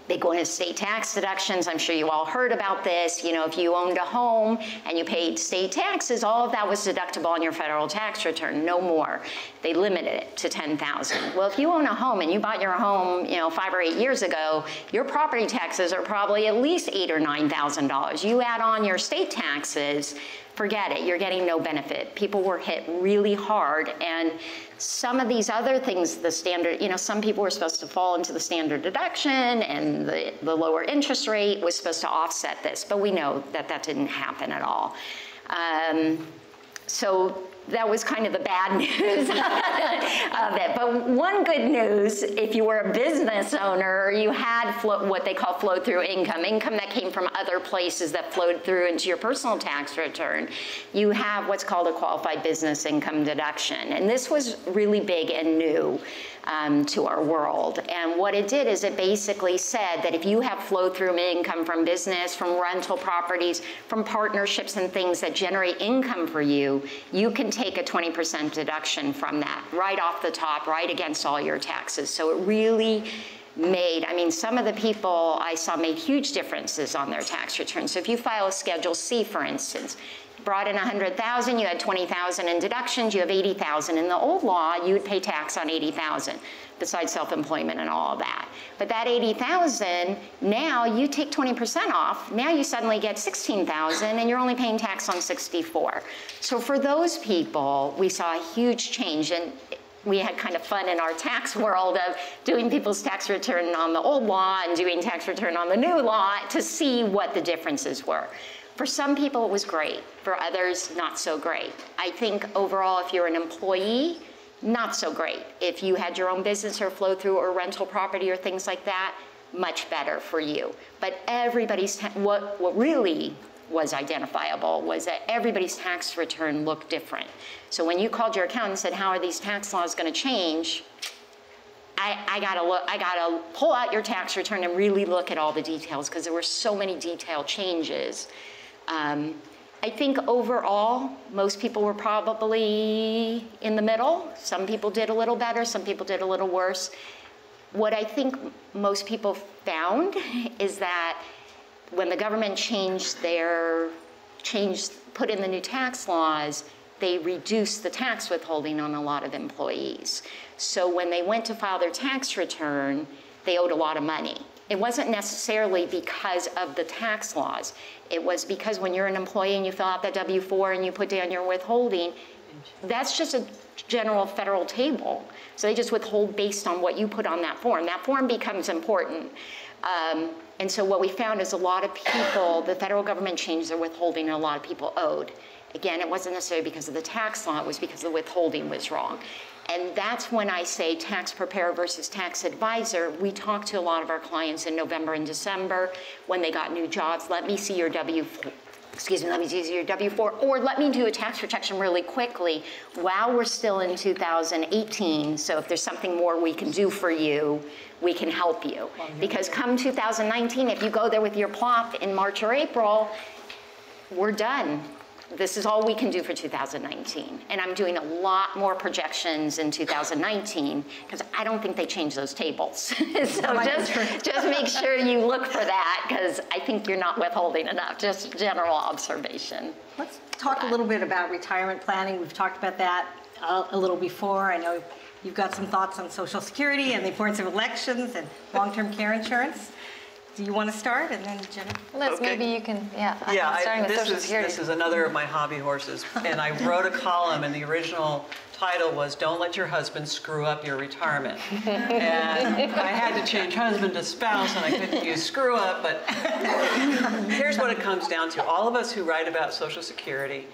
they go into state tax deductions. I'm sure you all heard about this. You know, if you owned a home and you paid state taxes, all of that was deductible on your federal tax return, no more. They limited it to 10,000. Well, if you own a home and you bought your home, you know, five or eight years ago, your property taxes are probably at least eight or nine thousand dollars. You add on your state taxes, forget it, you're getting no benefit. People were hit really hard and some of these other things, the standard, you know, some people were supposed to fall into the standard deduction and the, the lower interest rate was supposed to offset this, but we know that that didn't happen at all. Um, so that was kind of the bad news of it. But one good news, if you were a business owner you had what they call flow through income, income that came from other places that flowed through into your personal tax return, you have what's called a qualified business income deduction. And this was really big and new um, to our world. And what it did is it basically said that if you have flow through income from business, from rental properties, from partnerships and things that generate income for you, you can take a 20% deduction from that right off the top, right against all your taxes. So it really made, I mean, some of the people I saw made huge differences on their tax returns. So if you file a Schedule C, for instance, brought in 100,000, you had 20,000 in deductions, you have 80,000. In the old law, you would pay tax on 80,000 besides self-employment and all of that. But that 80,000, now you take 20% off, now you suddenly get 16,000 and you're only paying tax on 64. So for those people, we saw a huge change and we had kind of fun in our tax world of doing people's tax return on the old law and doing tax return on the new law to see what the differences were. For some people, it was great. For others, not so great. I think overall, if you're an employee, not so great. If you had your own business or flow through or rental property or things like that, much better for you. But everybody's, what, what really was identifiable was that everybody's tax return looked different. So when you called your accountant and said, how are these tax laws gonna change? I, I, gotta look, I gotta pull out your tax return and really look at all the details because there were so many detail changes um, I think overall, most people were probably in the middle. Some people did a little better, some people did a little worse. What I think most people found is that when the government changed their, changed, put in the new tax laws, they reduced the tax withholding on a lot of employees. So when they went to file their tax return, they owed a lot of money. It wasn't necessarily because of the tax laws. It was because when you're an employee and you fill out that W-4 and you put down your withholding, that's just a general federal table. So they just withhold based on what you put on that form. That form becomes important. Um, and so what we found is a lot of people, the federal government changed their withholding and a lot of people owed. Again, it wasn't necessarily because of the tax law, it was because the withholding was wrong. And that's when I say tax preparer versus tax advisor. We talk to a lot of our clients in November and December when they got new jobs. Let me see your W excuse me, let me see your W-4, or let me do a tax projection really quickly while we're still in 2018. So if there's something more we can do for you, we can help you. Because come 2019, if you go there with your plop in March or April, we're done this is all we can do for 2019. And I'm doing a lot more projections in 2019 because I don't think they change those tables. so just, just make sure you look for that because I think you're not withholding enough, just general observation. Let's talk a little bit about retirement planning. We've talked about that a, a little before. I know you've got some thoughts on Social Security and the importance of elections and long-term care insurance. Do you want to start and then Jenny? Liz, Okay. maybe you can, yeah, I'm Yeah, starting I, with this Social is, Security. this is another of my hobby horses. And I wrote a column and the original title was Don't Let Your Husband Screw Up Your Retirement. and I had to change husband to spouse and I couldn't use screw up, but here's what it comes down to. All of us who write about Social Security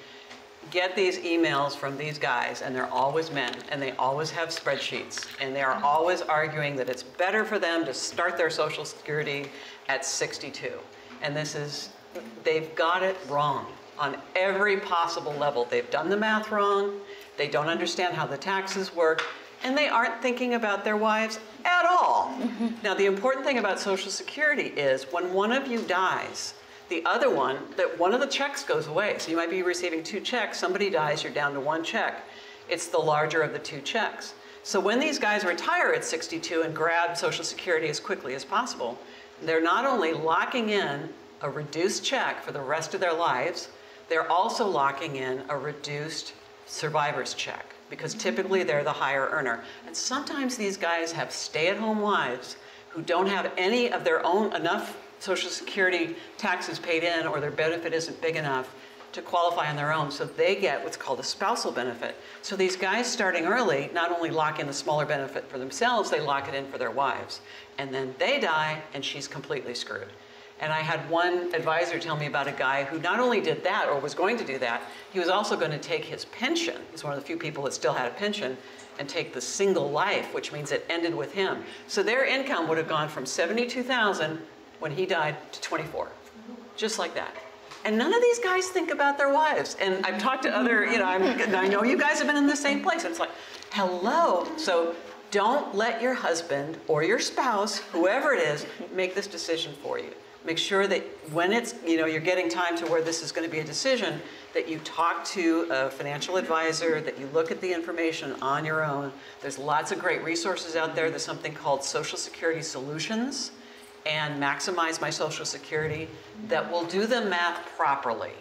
get these emails from these guys and they're always men and they always have spreadsheets and they are always arguing that it's better for them to start their Social Security at 62. And this is, they've got it wrong on every possible level. They've done the math wrong, they don't understand how the taxes work, and they aren't thinking about their wives at all. all. Now, the important thing about Social Security is when one of you dies, the other one, that one of the checks goes away. So you might be receiving two checks, somebody dies, you're down to one check. It's the larger of the two checks. So when these guys retire at 62 and grab Social Security as quickly as possible, they're not only locking in a reduced check for the rest of their lives, they're also locking in a reduced survivor's check because typically they're the higher earner. And sometimes these guys have stay-at-home wives who don't have any of their own enough Social Security taxes paid in or their benefit isn't big enough to qualify on their own. So they get what's called a spousal benefit. So these guys starting early not only lock in the smaller benefit for themselves, they lock it in for their wives. And then they die and she's completely screwed. And I had one advisor tell me about a guy who not only did that or was going to do that, he was also going to take his pension. He's one of the few people that still had a pension and take the single life, which means it ended with him. So their income would have gone from 72,000 when he died to 24, just like that. And none of these guys think about their wives. And I've talked to other, you know, I'm, i know you guys have been in the same place. It's like, hello. So don't let your husband or your spouse, whoever it is, make this decision for you. Make sure that when it's, you know, you're getting time to where this is going to be a decision, that you talk to a financial advisor, that you look at the information on your own. There's lots of great resources out there. There's something called Social Security Solutions and Maximize My Social Security that will do the math properly.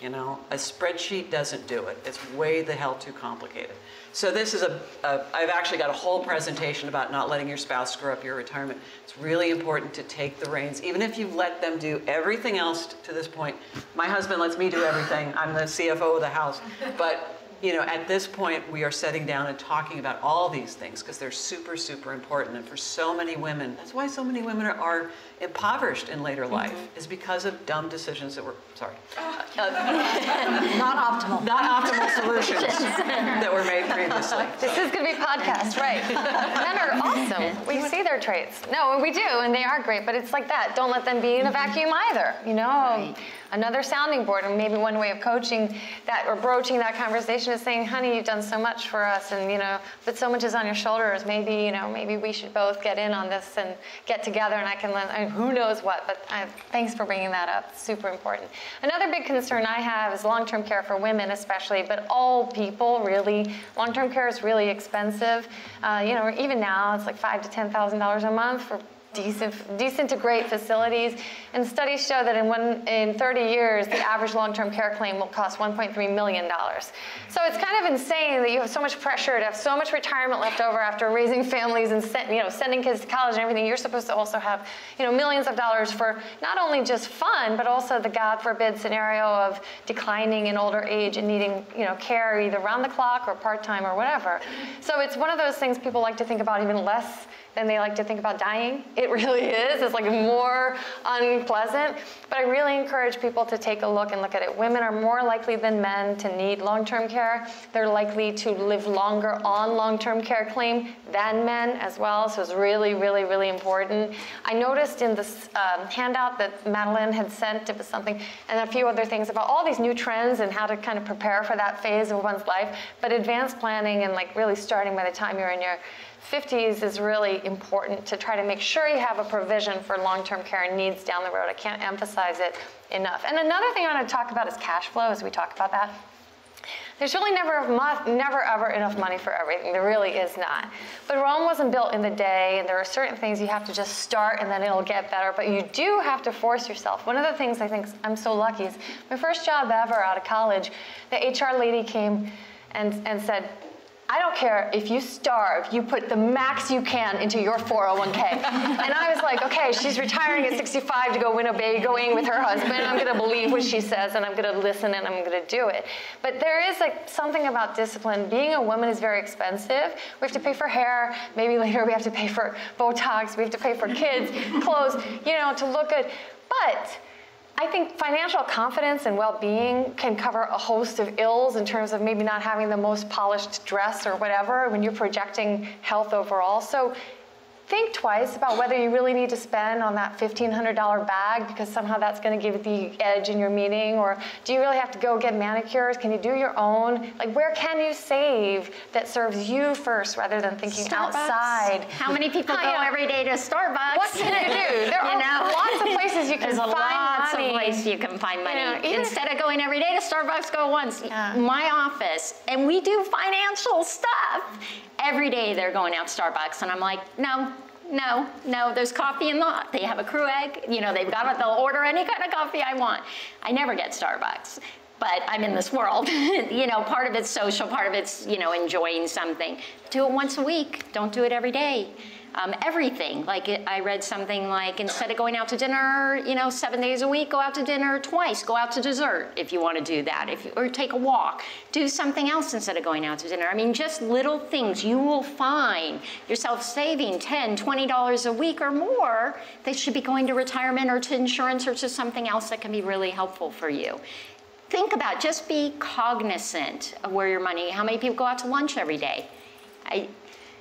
You know, a spreadsheet doesn't do it. It's way the hell too complicated. So this is a, a, I've actually got a whole presentation about not letting your spouse screw up your retirement. It's really important to take the reins, even if you've let them do everything else to this point. My husband lets me do everything. I'm the CFO of the house. But you know, at this point, we are sitting down and talking about all these things because they're super, super important. And for so many women, that's why so many women are, are impoverished in later life, mm-hmm. is because of dumb decisions that were, sorry, uh, not optimal. Not optimal solutions that were made previously. This is going to be a podcast, right? Men are awesome. We see their traits. No, we do, and they are great, but it's like that. Don't let them be in a vacuum either, you know? Right another sounding board and maybe one way of coaching that or broaching that conversation is saying honey you've done so much for us and you know but so much is on your shoulders. Maybe you know maybe we should both get in on this and get together and i can learn I mean, who knows what but I, thanks for bringing that up. Super important. Another big concern i have is long-term care for women especially but all people really long-term care is really expensive. Uh, you know even now it's like five to ten thousand dollars a month for decent, to great facilities. And studies show that in, one, in 30 years, the average long-term care claim will cost $1.3 million. So it's kind of insane that you have so much pressure to have so much retirement left over after raising families and you know, sending kids to college and everything. You're supposed to also have you know, millions of dollars for not only just fun, but also the God forbid scenario of declining in older age and needing you know, care either round the clock or part-time or whatever. So it's one of those things people like to think about even less than they like to think about dying. It really is. It's like more unpleasant. But I really encourage people to take a look and look at it. Women are more likely than men to need long-term care. They're likely to live longer on long-term care claim than men as well. So it's really, really, really important. I noticed in this um, handout that Madeline had sent, it was something, and a few other things about all these new trends and how to kind of prepare for that phase of one's life. But advanced planning and like really starting by the time you're in your 50s is really important to try to make sure you have a provision for long-term care needs down the road. I can't emphasize it enough. And another thing I want to talk about is cash flow as we talk about that. There's really never, never ever enough money for everything. There really is not. But Rome wasn't built in the day, and there are certain things you have to just start and then it'll get better. But you do have to force yourself. One of the things I think I'm so lucky is my first job ever out of college, the HR lady came and, and said, I don't care if you starve, you put the max you can into your 401k. and I was like, okay, she's retiring at 65 to go Winnebagoing with her husband. I'm going to believe what she says and I'm going to listen and I'm going to do it. But there is like something about discipline. Being a woman is very expensive. We have to pay for hair. Maybe later we have to pay for Botox. We have to pay for kids, clothes, you know, to look good. But I think financial confidence and well-being can cover a host of ills in terms of maybe not having the most polished dress or whatever when you're projecting health overall. So think twice about whether you really need to spend on that $1,500 bag because somehow that's going to give you the edge in your meeting, or do you really have to go get manicures? Can you do your own? Like, where can you save that serves you first rather than thinking Starbucks. outside? How many people go yeah. every day to Starbucks? What can you do? There You are know? lots of places you can There's find lots money. of places you can find money. know, Instead of going every day to Starbucks, go once. Yeah. My office, and we do financial stuff. Every day they're going out to Starbucks, and I'm like, no. No, no, there's coffee in the, they have a Keurig, you know, they've got it, they'll order any kind of coffee I want. I never get Starbucks, but I'm in this world. you know, part of it's social, part of it's, you know, enjoying something. Do it once a week, don't do it every day um, everything. Like I read something like instead of going out to dinner, you know, seven days a week, go out to dinner twice. Go out to dessert if you want to do that. If you, or take a walk. Do something else instead of going out to dinner. I mean, just little things. You will find yourself saving 10 20 dollars a week or more. That should be going to retirement or to insurance or to something else that can be really helpful for you think about just be cognizant of where your money how many people go out to lunch every day I,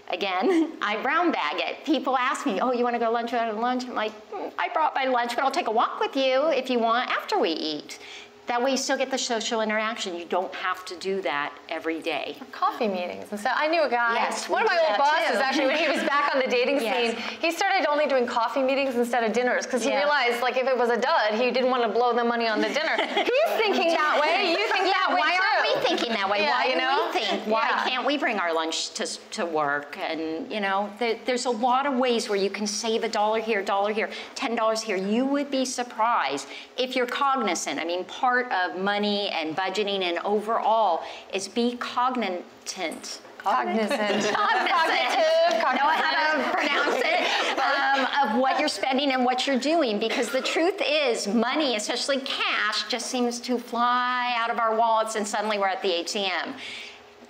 again i brown bag it. People ask me oh you want to go lunch out lunch? I'm like "Mm, i brought my lunch but i'll take a walk with you if you want after we eat that way you still get the social interaction you don't have to do that every day coffee meetings and so I knew a guy. Yes, one of my old bosses too. actually when he was back on the dating Yes. scene, he started only doing coffee meetings instead of dinners because he realized like if it was a dud, he didn't want to blow the money on the dinner. He's thinking that way. You think yeah, that way why too. aren't we thinking that way? Yeah, why you do know? we think? Why Yeah. can't we bring our lunch to, to work? And, you know, there, there's a lot of ways where you can save a dollar here, dollar here, $10 here. You would be surprised if you're cognizant. I mean, part of money and budgeting and overall is be cognizant. Cognizant. Cognizant. Cognitive, Know how to pronounce it um, of what you're spending and what you're doing because the truth is money especially cash just seems to fly out of our wallets and suddenly we're at the atm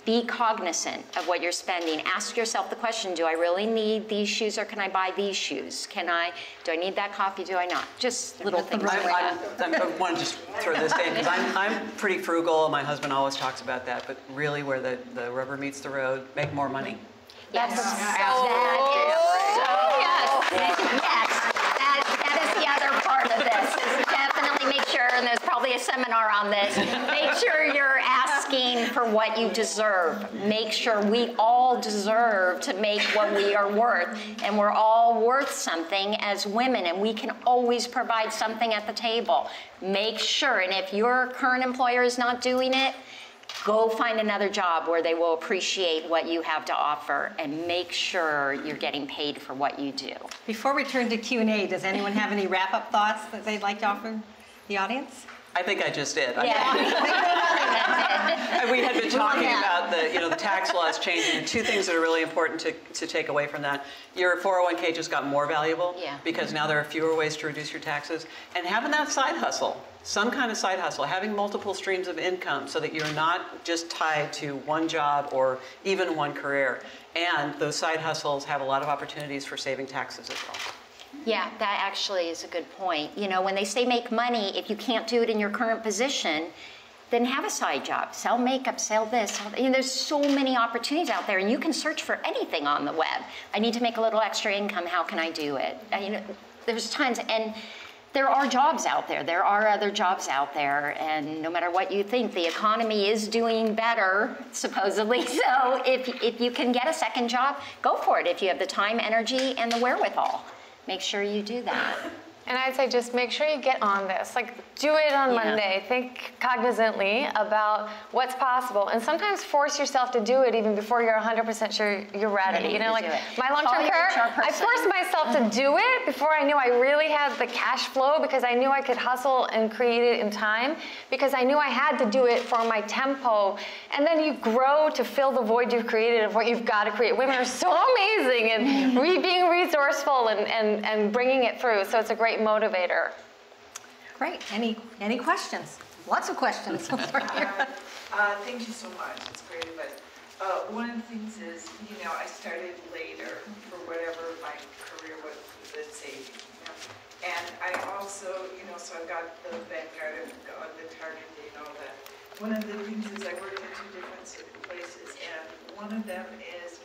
be cognizant of what you're spending ask yourself the question do i really need these shoes or can i buy these shoes can i do i need that coffee do i not just little things like I'm, that I'm, I want to just throw this in because I'm, I'm pretty frugal. My husband always talks about that, but really, where the, the rubber meets the road, make more money. Yes. Oh, That is so, yes. That, that is the other part of this. Is definitely make sure, and there's probably a seminar on this, make sure you're asking for what you deserve. Make sure we all deserve to make what we are worth. And we're all worth something as women, and we can always provide something at the table. Make sure, and if your current employer is not doing it, go find another job where they will appreciate what you have to offer and make sure you're getting paid for what you do. Before we turn to Q&A, does anyone have any wrap-up thoughts that they'd like to offer the audience? I think I just did. Yeah. And we had been talking that. about the, you know, the tax laws changing. Two things that are really important to, to take away from that. Your 401k just got more valuable Yeah. because now there are fewer ways to reduce your taxes. And having that side hustle, some kind of side hustle, having multiple streams of income so that you're not just tied to one job or even one career. And those side hustles have a lot of opportunities for saving taxes as well. Yeah, that actually is a good point. You know, when they say make money, if you can't do it in your current position, then have a side job. Sell makeup, sell this. Sell. You know, there's so many opportunities out there, and you can search for anything on the web. I need to make a little extra income. How can I do it? I, you know, there's tons, and there are jobs out there. There are other jobs out there, and no matter what you think, the economy is doing better, supposedly. So if if you can get a second job, go for it. If you have the time, energy, and the wherewithal, make sure you do that. And I'd say just make sure you get on this. Like, do it on Yeah. Monday. Think cognizantly about what's possible, and sometimes force yourself to do it even before you're 100% sure you're ready. Ready you know, like my long-term your care, I forced myself to do it before I knew I really had the cash flow because I knew I could hustle and create it in time because I knew I had to do it for my tempo. And then you grow to fill the void you've created of what you've got to create. Women are so amazing and re- being resourceful and, and, and bringing it through. So it's a great motivator. Great. Any, any questions? Lots of questions. Uh, thank you so much, it's great, but, uh, one of the things is, you know, I started later for whatever my career was, the saving, you know? And I also, you know, so I've got the Vanguard and uh, the Target and all that. One of the things is I worked in two different places, and one of them is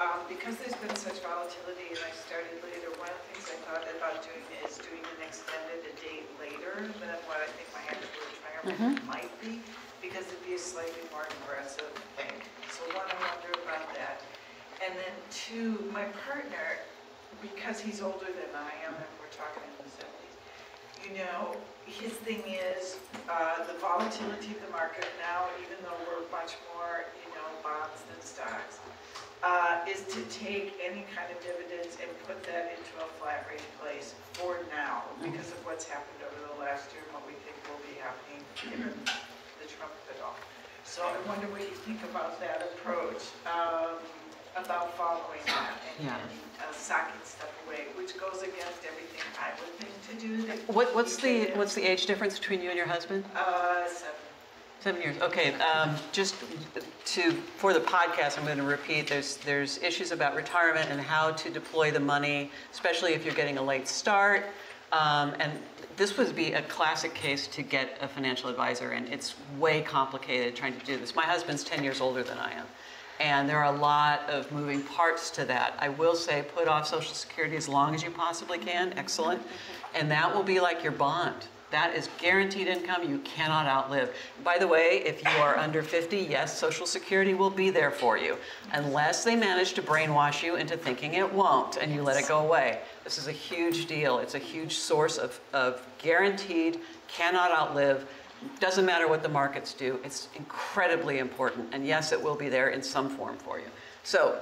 um, because there's been such volatility and I started later, one of the things I thought about doing is doing an extended a date later than what I think my actual retirement might be, because it'd be a slightly more aggressive thing. So one, I wonder about that. And then two, my partner, because he's older than I am, and we're talking in the seventies, you know, his thing is, uh, the volatility of the market now, even though we're much more, you know, bonds than stocks, uh, is to take any kind of dividends and put that into a flat rate place for now, because of what's happened over the last year and what we think will be happening given the Trump off. So I wonder what you think about that approach, um, about following that and Yeah. and, uh, socking stuff away, which goes against everything I would think to do. What, what's the, what's the age difference between you and your husband? Uh, seven. Years, okay. um, Just to, for the podcast, I'm going to repeat, there's, there's issues about retirement and how to deploy the money, especially if you're getting a late start. Um, And this would be a classic case to get a financial advisor, and it's way complicated trying to do this. My husband's 10 years older than I am, and there are a lot of moving parts to that. I will say, put off Social Security as long as you possibly can, excellent, and that will be like your bond. That is guaranteed income you cannot outlive. By the way, if you are under 50, yes, Social Security will be there for you, unless they manage to brainwash you into thinking it won't and you let it go away. This is a huge deal. It's a huge source of, of guaranteed, cannot outlive, doesn't matter what the markets do. It's incredibly important. And yes, it will be there in some form for you. So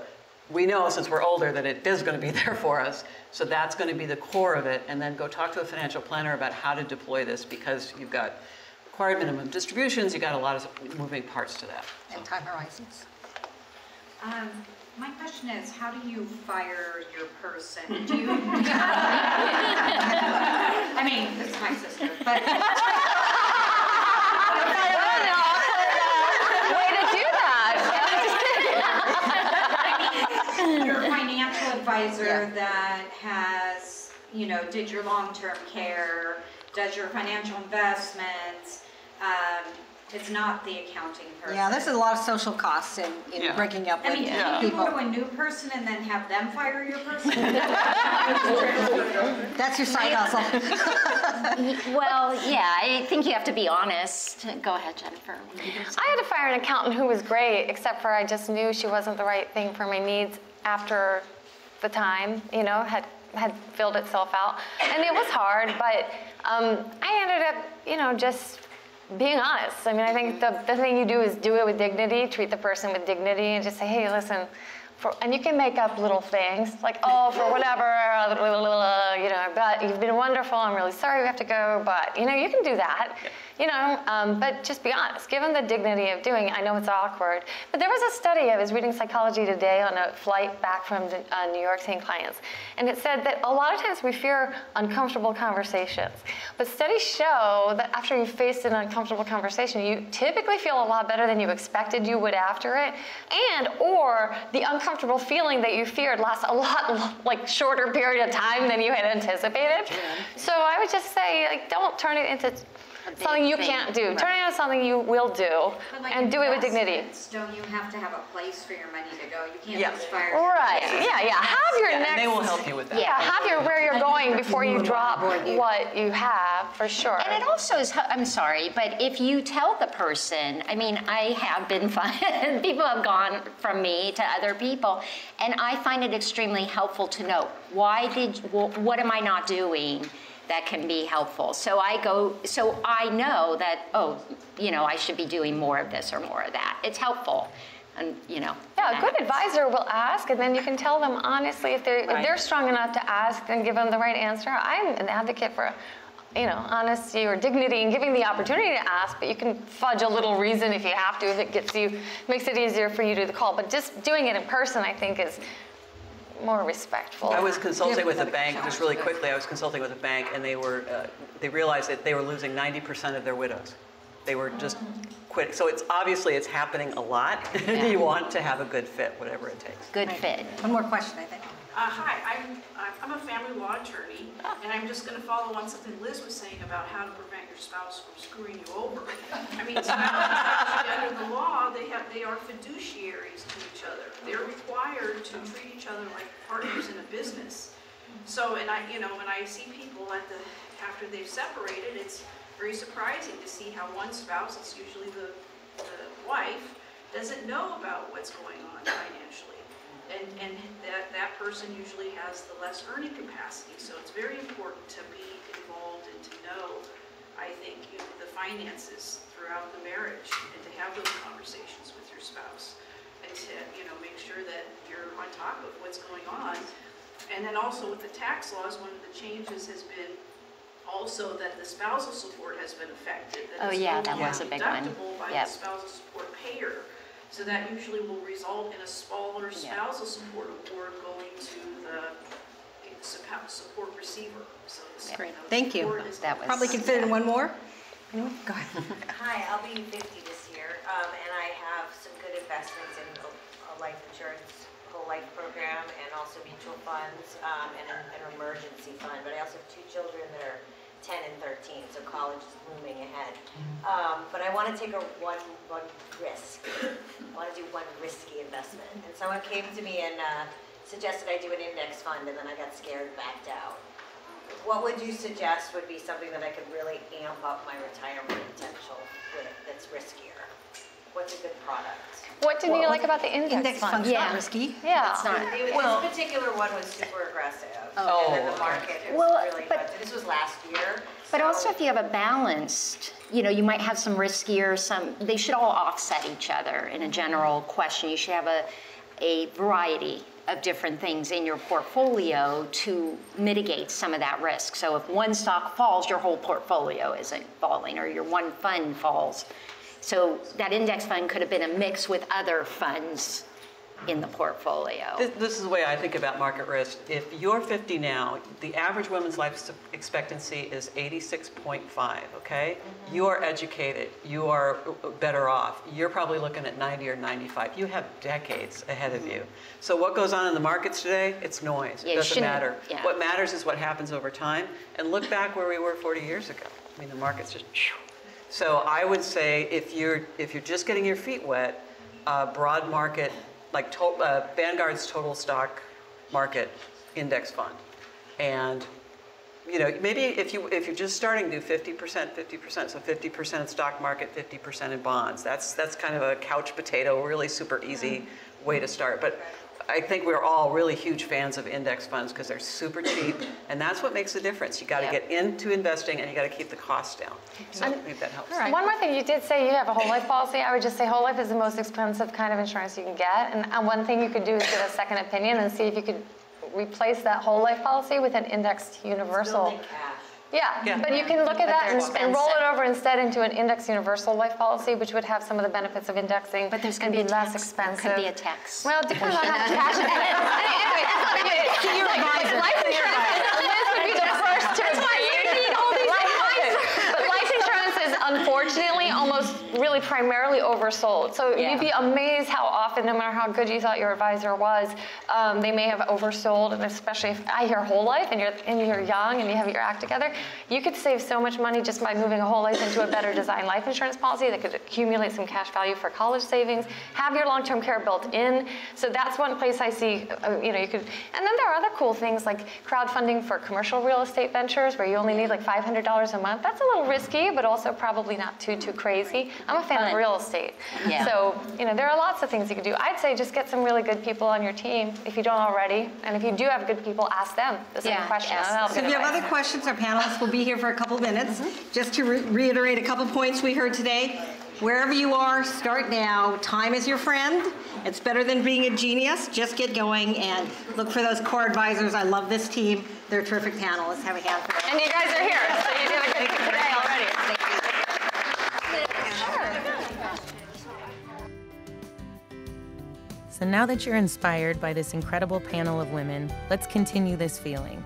we know since we're older that it is going to be there for us. So that's going to be the core of it. And then go talk to a financial planner about how to deploy this because you've got required minimum distributions, you've got a lot of moving parts to that. And time horizons. Um, my question is, how do you fire your person? Do you? I mean, this is my sister, but. Way to do that. Your financial advisor Yeah. that has, you know, did your long-term care, does your financial investments, um, it's not the accounting person. Yeah, there's a lot of social costs in, in Yeah. breaking up I with mean, Yeah. can you go to a new person and then have them fire your person? That's your side hustle. Well, yeah, I think you have to be honest. Go ahead, Jennifer. I had to fire an accountant who was great, except for I just knew she wasn't the right thing for my needs after the time, you know, had had filled itself out. And it was hard, but um, I ended up, you know, just being honest. I mean, I think the, the thing you do is do it with dignity, treat the person with dignity, and just say, hey, listen, for, and you can make up little things like, oh, for whatever, you know, but you've been wonderful. I'm really sorry we have to go, but you know, you can do that, you know. Um, but just be honest. Give them the dignity of doing it. I know it's awkward, but there was a study. I was reading psychology today on a flight back from the, uh, New York seeing clients, and it said that a lot of times we fear uncomfortable conversations, but studies show that after you face an uncomfortable conversation, you typically feel a lot better than you expected you would after it, and or the uncomfortable feeling that you feared lasts a lot like shorter period of time than you had anticipated. So I would just say like don't turn it into something you thing. can't do. Right. Turn it into something you will do like and do it with dignity. investments, Don't you have to have a place for your money to go? You can't Yeah. just fire. Right. Yeah, yeah. Have your Yeah, next and they will help you with that. Yeah, have your where you're going before you drop what you have for sure. And it also is, I'm sorry, but if you tell the person, I mean, I have been fine. people have gone from me to other people, and I find it extremely helpful to know why did, wh- what am I not doing that can be helpful? So I go, so I know that, oh, you know, I should be doing more of this or more of that. It's helpful, and, you know. Yeah, a good advisor will ask, and then you can tell them honestly if they're if they're strong enough to ask, and give them the right answer. I'm an advocate for, you know, honesty or dignity and giving the opportunity to ask, but you can fudge a little reason if you have to, if it gets you makes it easier for you to do the call. But just doing it in person, I think, is more respectful. I was consulting Give with a bank, just really quickly, I was consulting with a bank and they were, uh, they realized that they were losing 90% of their widows. They were just quit. So it's, obviously it's happening a lot. You want to have a good fit, whatever it takes. Good fit. One more question, I think. Uh, hi, I'm, I'm a family law attorney, and I'm just gonna follow on something Liz was saying about how to prevent your spouse from screwing you over. I mean, spouses under the law, they have, they are fiduciaries to each other. They're required to treat each other like partners in a business. So, and I, you know, when I see people at the, after they've separated, it's very surprising to see how one spouse, it's usually the, the wife, doesn't know about what's going on financially. And, and that, that person usually has the less earning capacity, so it's very important to be involved and to know, I think, you know, the finances throughout the marriage, and to have those conversations with your spouse, and to, you know, make sure that you're on top of what's going on. And then also with the tax laws, one of the changes has been also that the spousal support has been affected. Oh, yeah, that was a big one. Deductible by Yep. the spousal support payer. So that usually will result in a smaller Yeah. spousal support award going to the support receiver. So the Yeah. you know, Thank you. is- That was. Probably can fit in one more? Anyone? Go ahead. Hi, I'll be 50 this year, um, and I have some good investments in a a life insurance, whole life program, and also mutual funds, um, and an an emergency fund. But I also have two children that are 10 and 13, so college is looming ahead. Um, But I want to take a one, one risk. I want to do one risky investment. And someone came to me and uh, suggested I do an index fund, and then I got scared and backed out. What would you suggest would be something that I could really amp up my retirement potential with that's riskier? What's a good product? What didn't you like about the index Index fund? fund's Yeah. not risky. Yeah. It's not. It was- Well- This particular one was super aggressive. Oh, And then the market is Well, really, but- but this was last year. But so- also if you have a balanced, you know, you might have some riskier, some, they should all offset each other in a general question. You should have a, a variety of different things in your portfolio to mitigate some of that risk. So if one stock falls, your whole portfolio isn't falling, or your one fund falls. So that index fund could have been a mix with other funds in the portfolio. This, this is the way I think about market risk. If you're 50 now, the average woman's life expectancy is 86.5, okay? You are educated, you are uh, better off. You're probably looking at 90 or 95. You have decades ahead of you. So what goes on in the markets today? It's noise. Yeah, It doesn't matter. yeah. What matters is what happens over time. And look back where we were 40 years ago. I mean, the market's just. So I would say if you're if you're just getting your feet wet, uh, broad market like to, uh, Vanguard's total stock market index fund, and you know maybe if you if you're just starting, do 50%, 50%, so 50% in stock market, 50% in bonds. That's that's kind of a couch potato, really super easy way to start, but. I think we're all really huge fans of index funds because they're super cheap, and that's what makes the difference. You got to Yep. get into investing, and you got to keep the costs down. So maybe that helps. One more thing, you did say you have a whole life policy. I would just say whole life is the most expensive kind of insurance you can get. And one thing you could do is get a second opinion and see if you could replace that whole life policy with an indexed universal. Building cash. Yeah, Yeah. but you can look at that and, and roll it over instead into an index universal life policy, which would have some of the benefits of indexing. But there's gonna be a less tax. expensive. Could be a tax. Well, it depends on how cash it is. Anyway, that's what I mean. Like, like life insurance, Liz would be the first to agree. Life- But life insurance is unfortunately almost really primarily oversold. So Yeah. you'd be amazed how often, no matter how good you thought your advisor was, um, they may have oversold. And especially if I hear whole life and you're and you're young and you have your act together, you could save so much money just by moving a whole life into a better designed life insurance policy that could accumulate some cash value for college savings, have your long-term care built in. So that's one place I see, uh, you know, you could. And then there are other cool things like crowdfunding for commercial real estate ventures where you only need like $500 a month. That's a little risky, but also probably not too too crazy. I'm a fan Fun. of real estate. Yeah. So, you know, there are lots of things you can do. I'd say just get some really good people on your team if you don't already. And if you do have good people, ask them the same Yeah, question. ask So if you have other questions, our panelists will be here for a couple minutes. Mm-hmm. Just to re- reiterate a couple points we heard today, wherever you are, start now. Time is your friend. It's better than being a genius. Just get going and look for those core advisors. I love this team. They're terrific panelists. Have a hand for them. And you guys are here, so you did a good So now that you're inspired by this incredible panel of women, let's continue this feeling.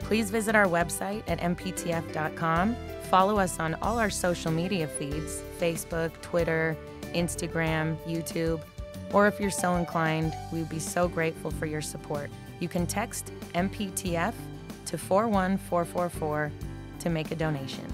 Please visit our website at mptf.com. Follow us on all our social media feeds Facebook, Twitter, Instagram, YouTube. Or if you're so inclined, we'd be so grateful for your support. You can text MPTF to 41444 to make a donation.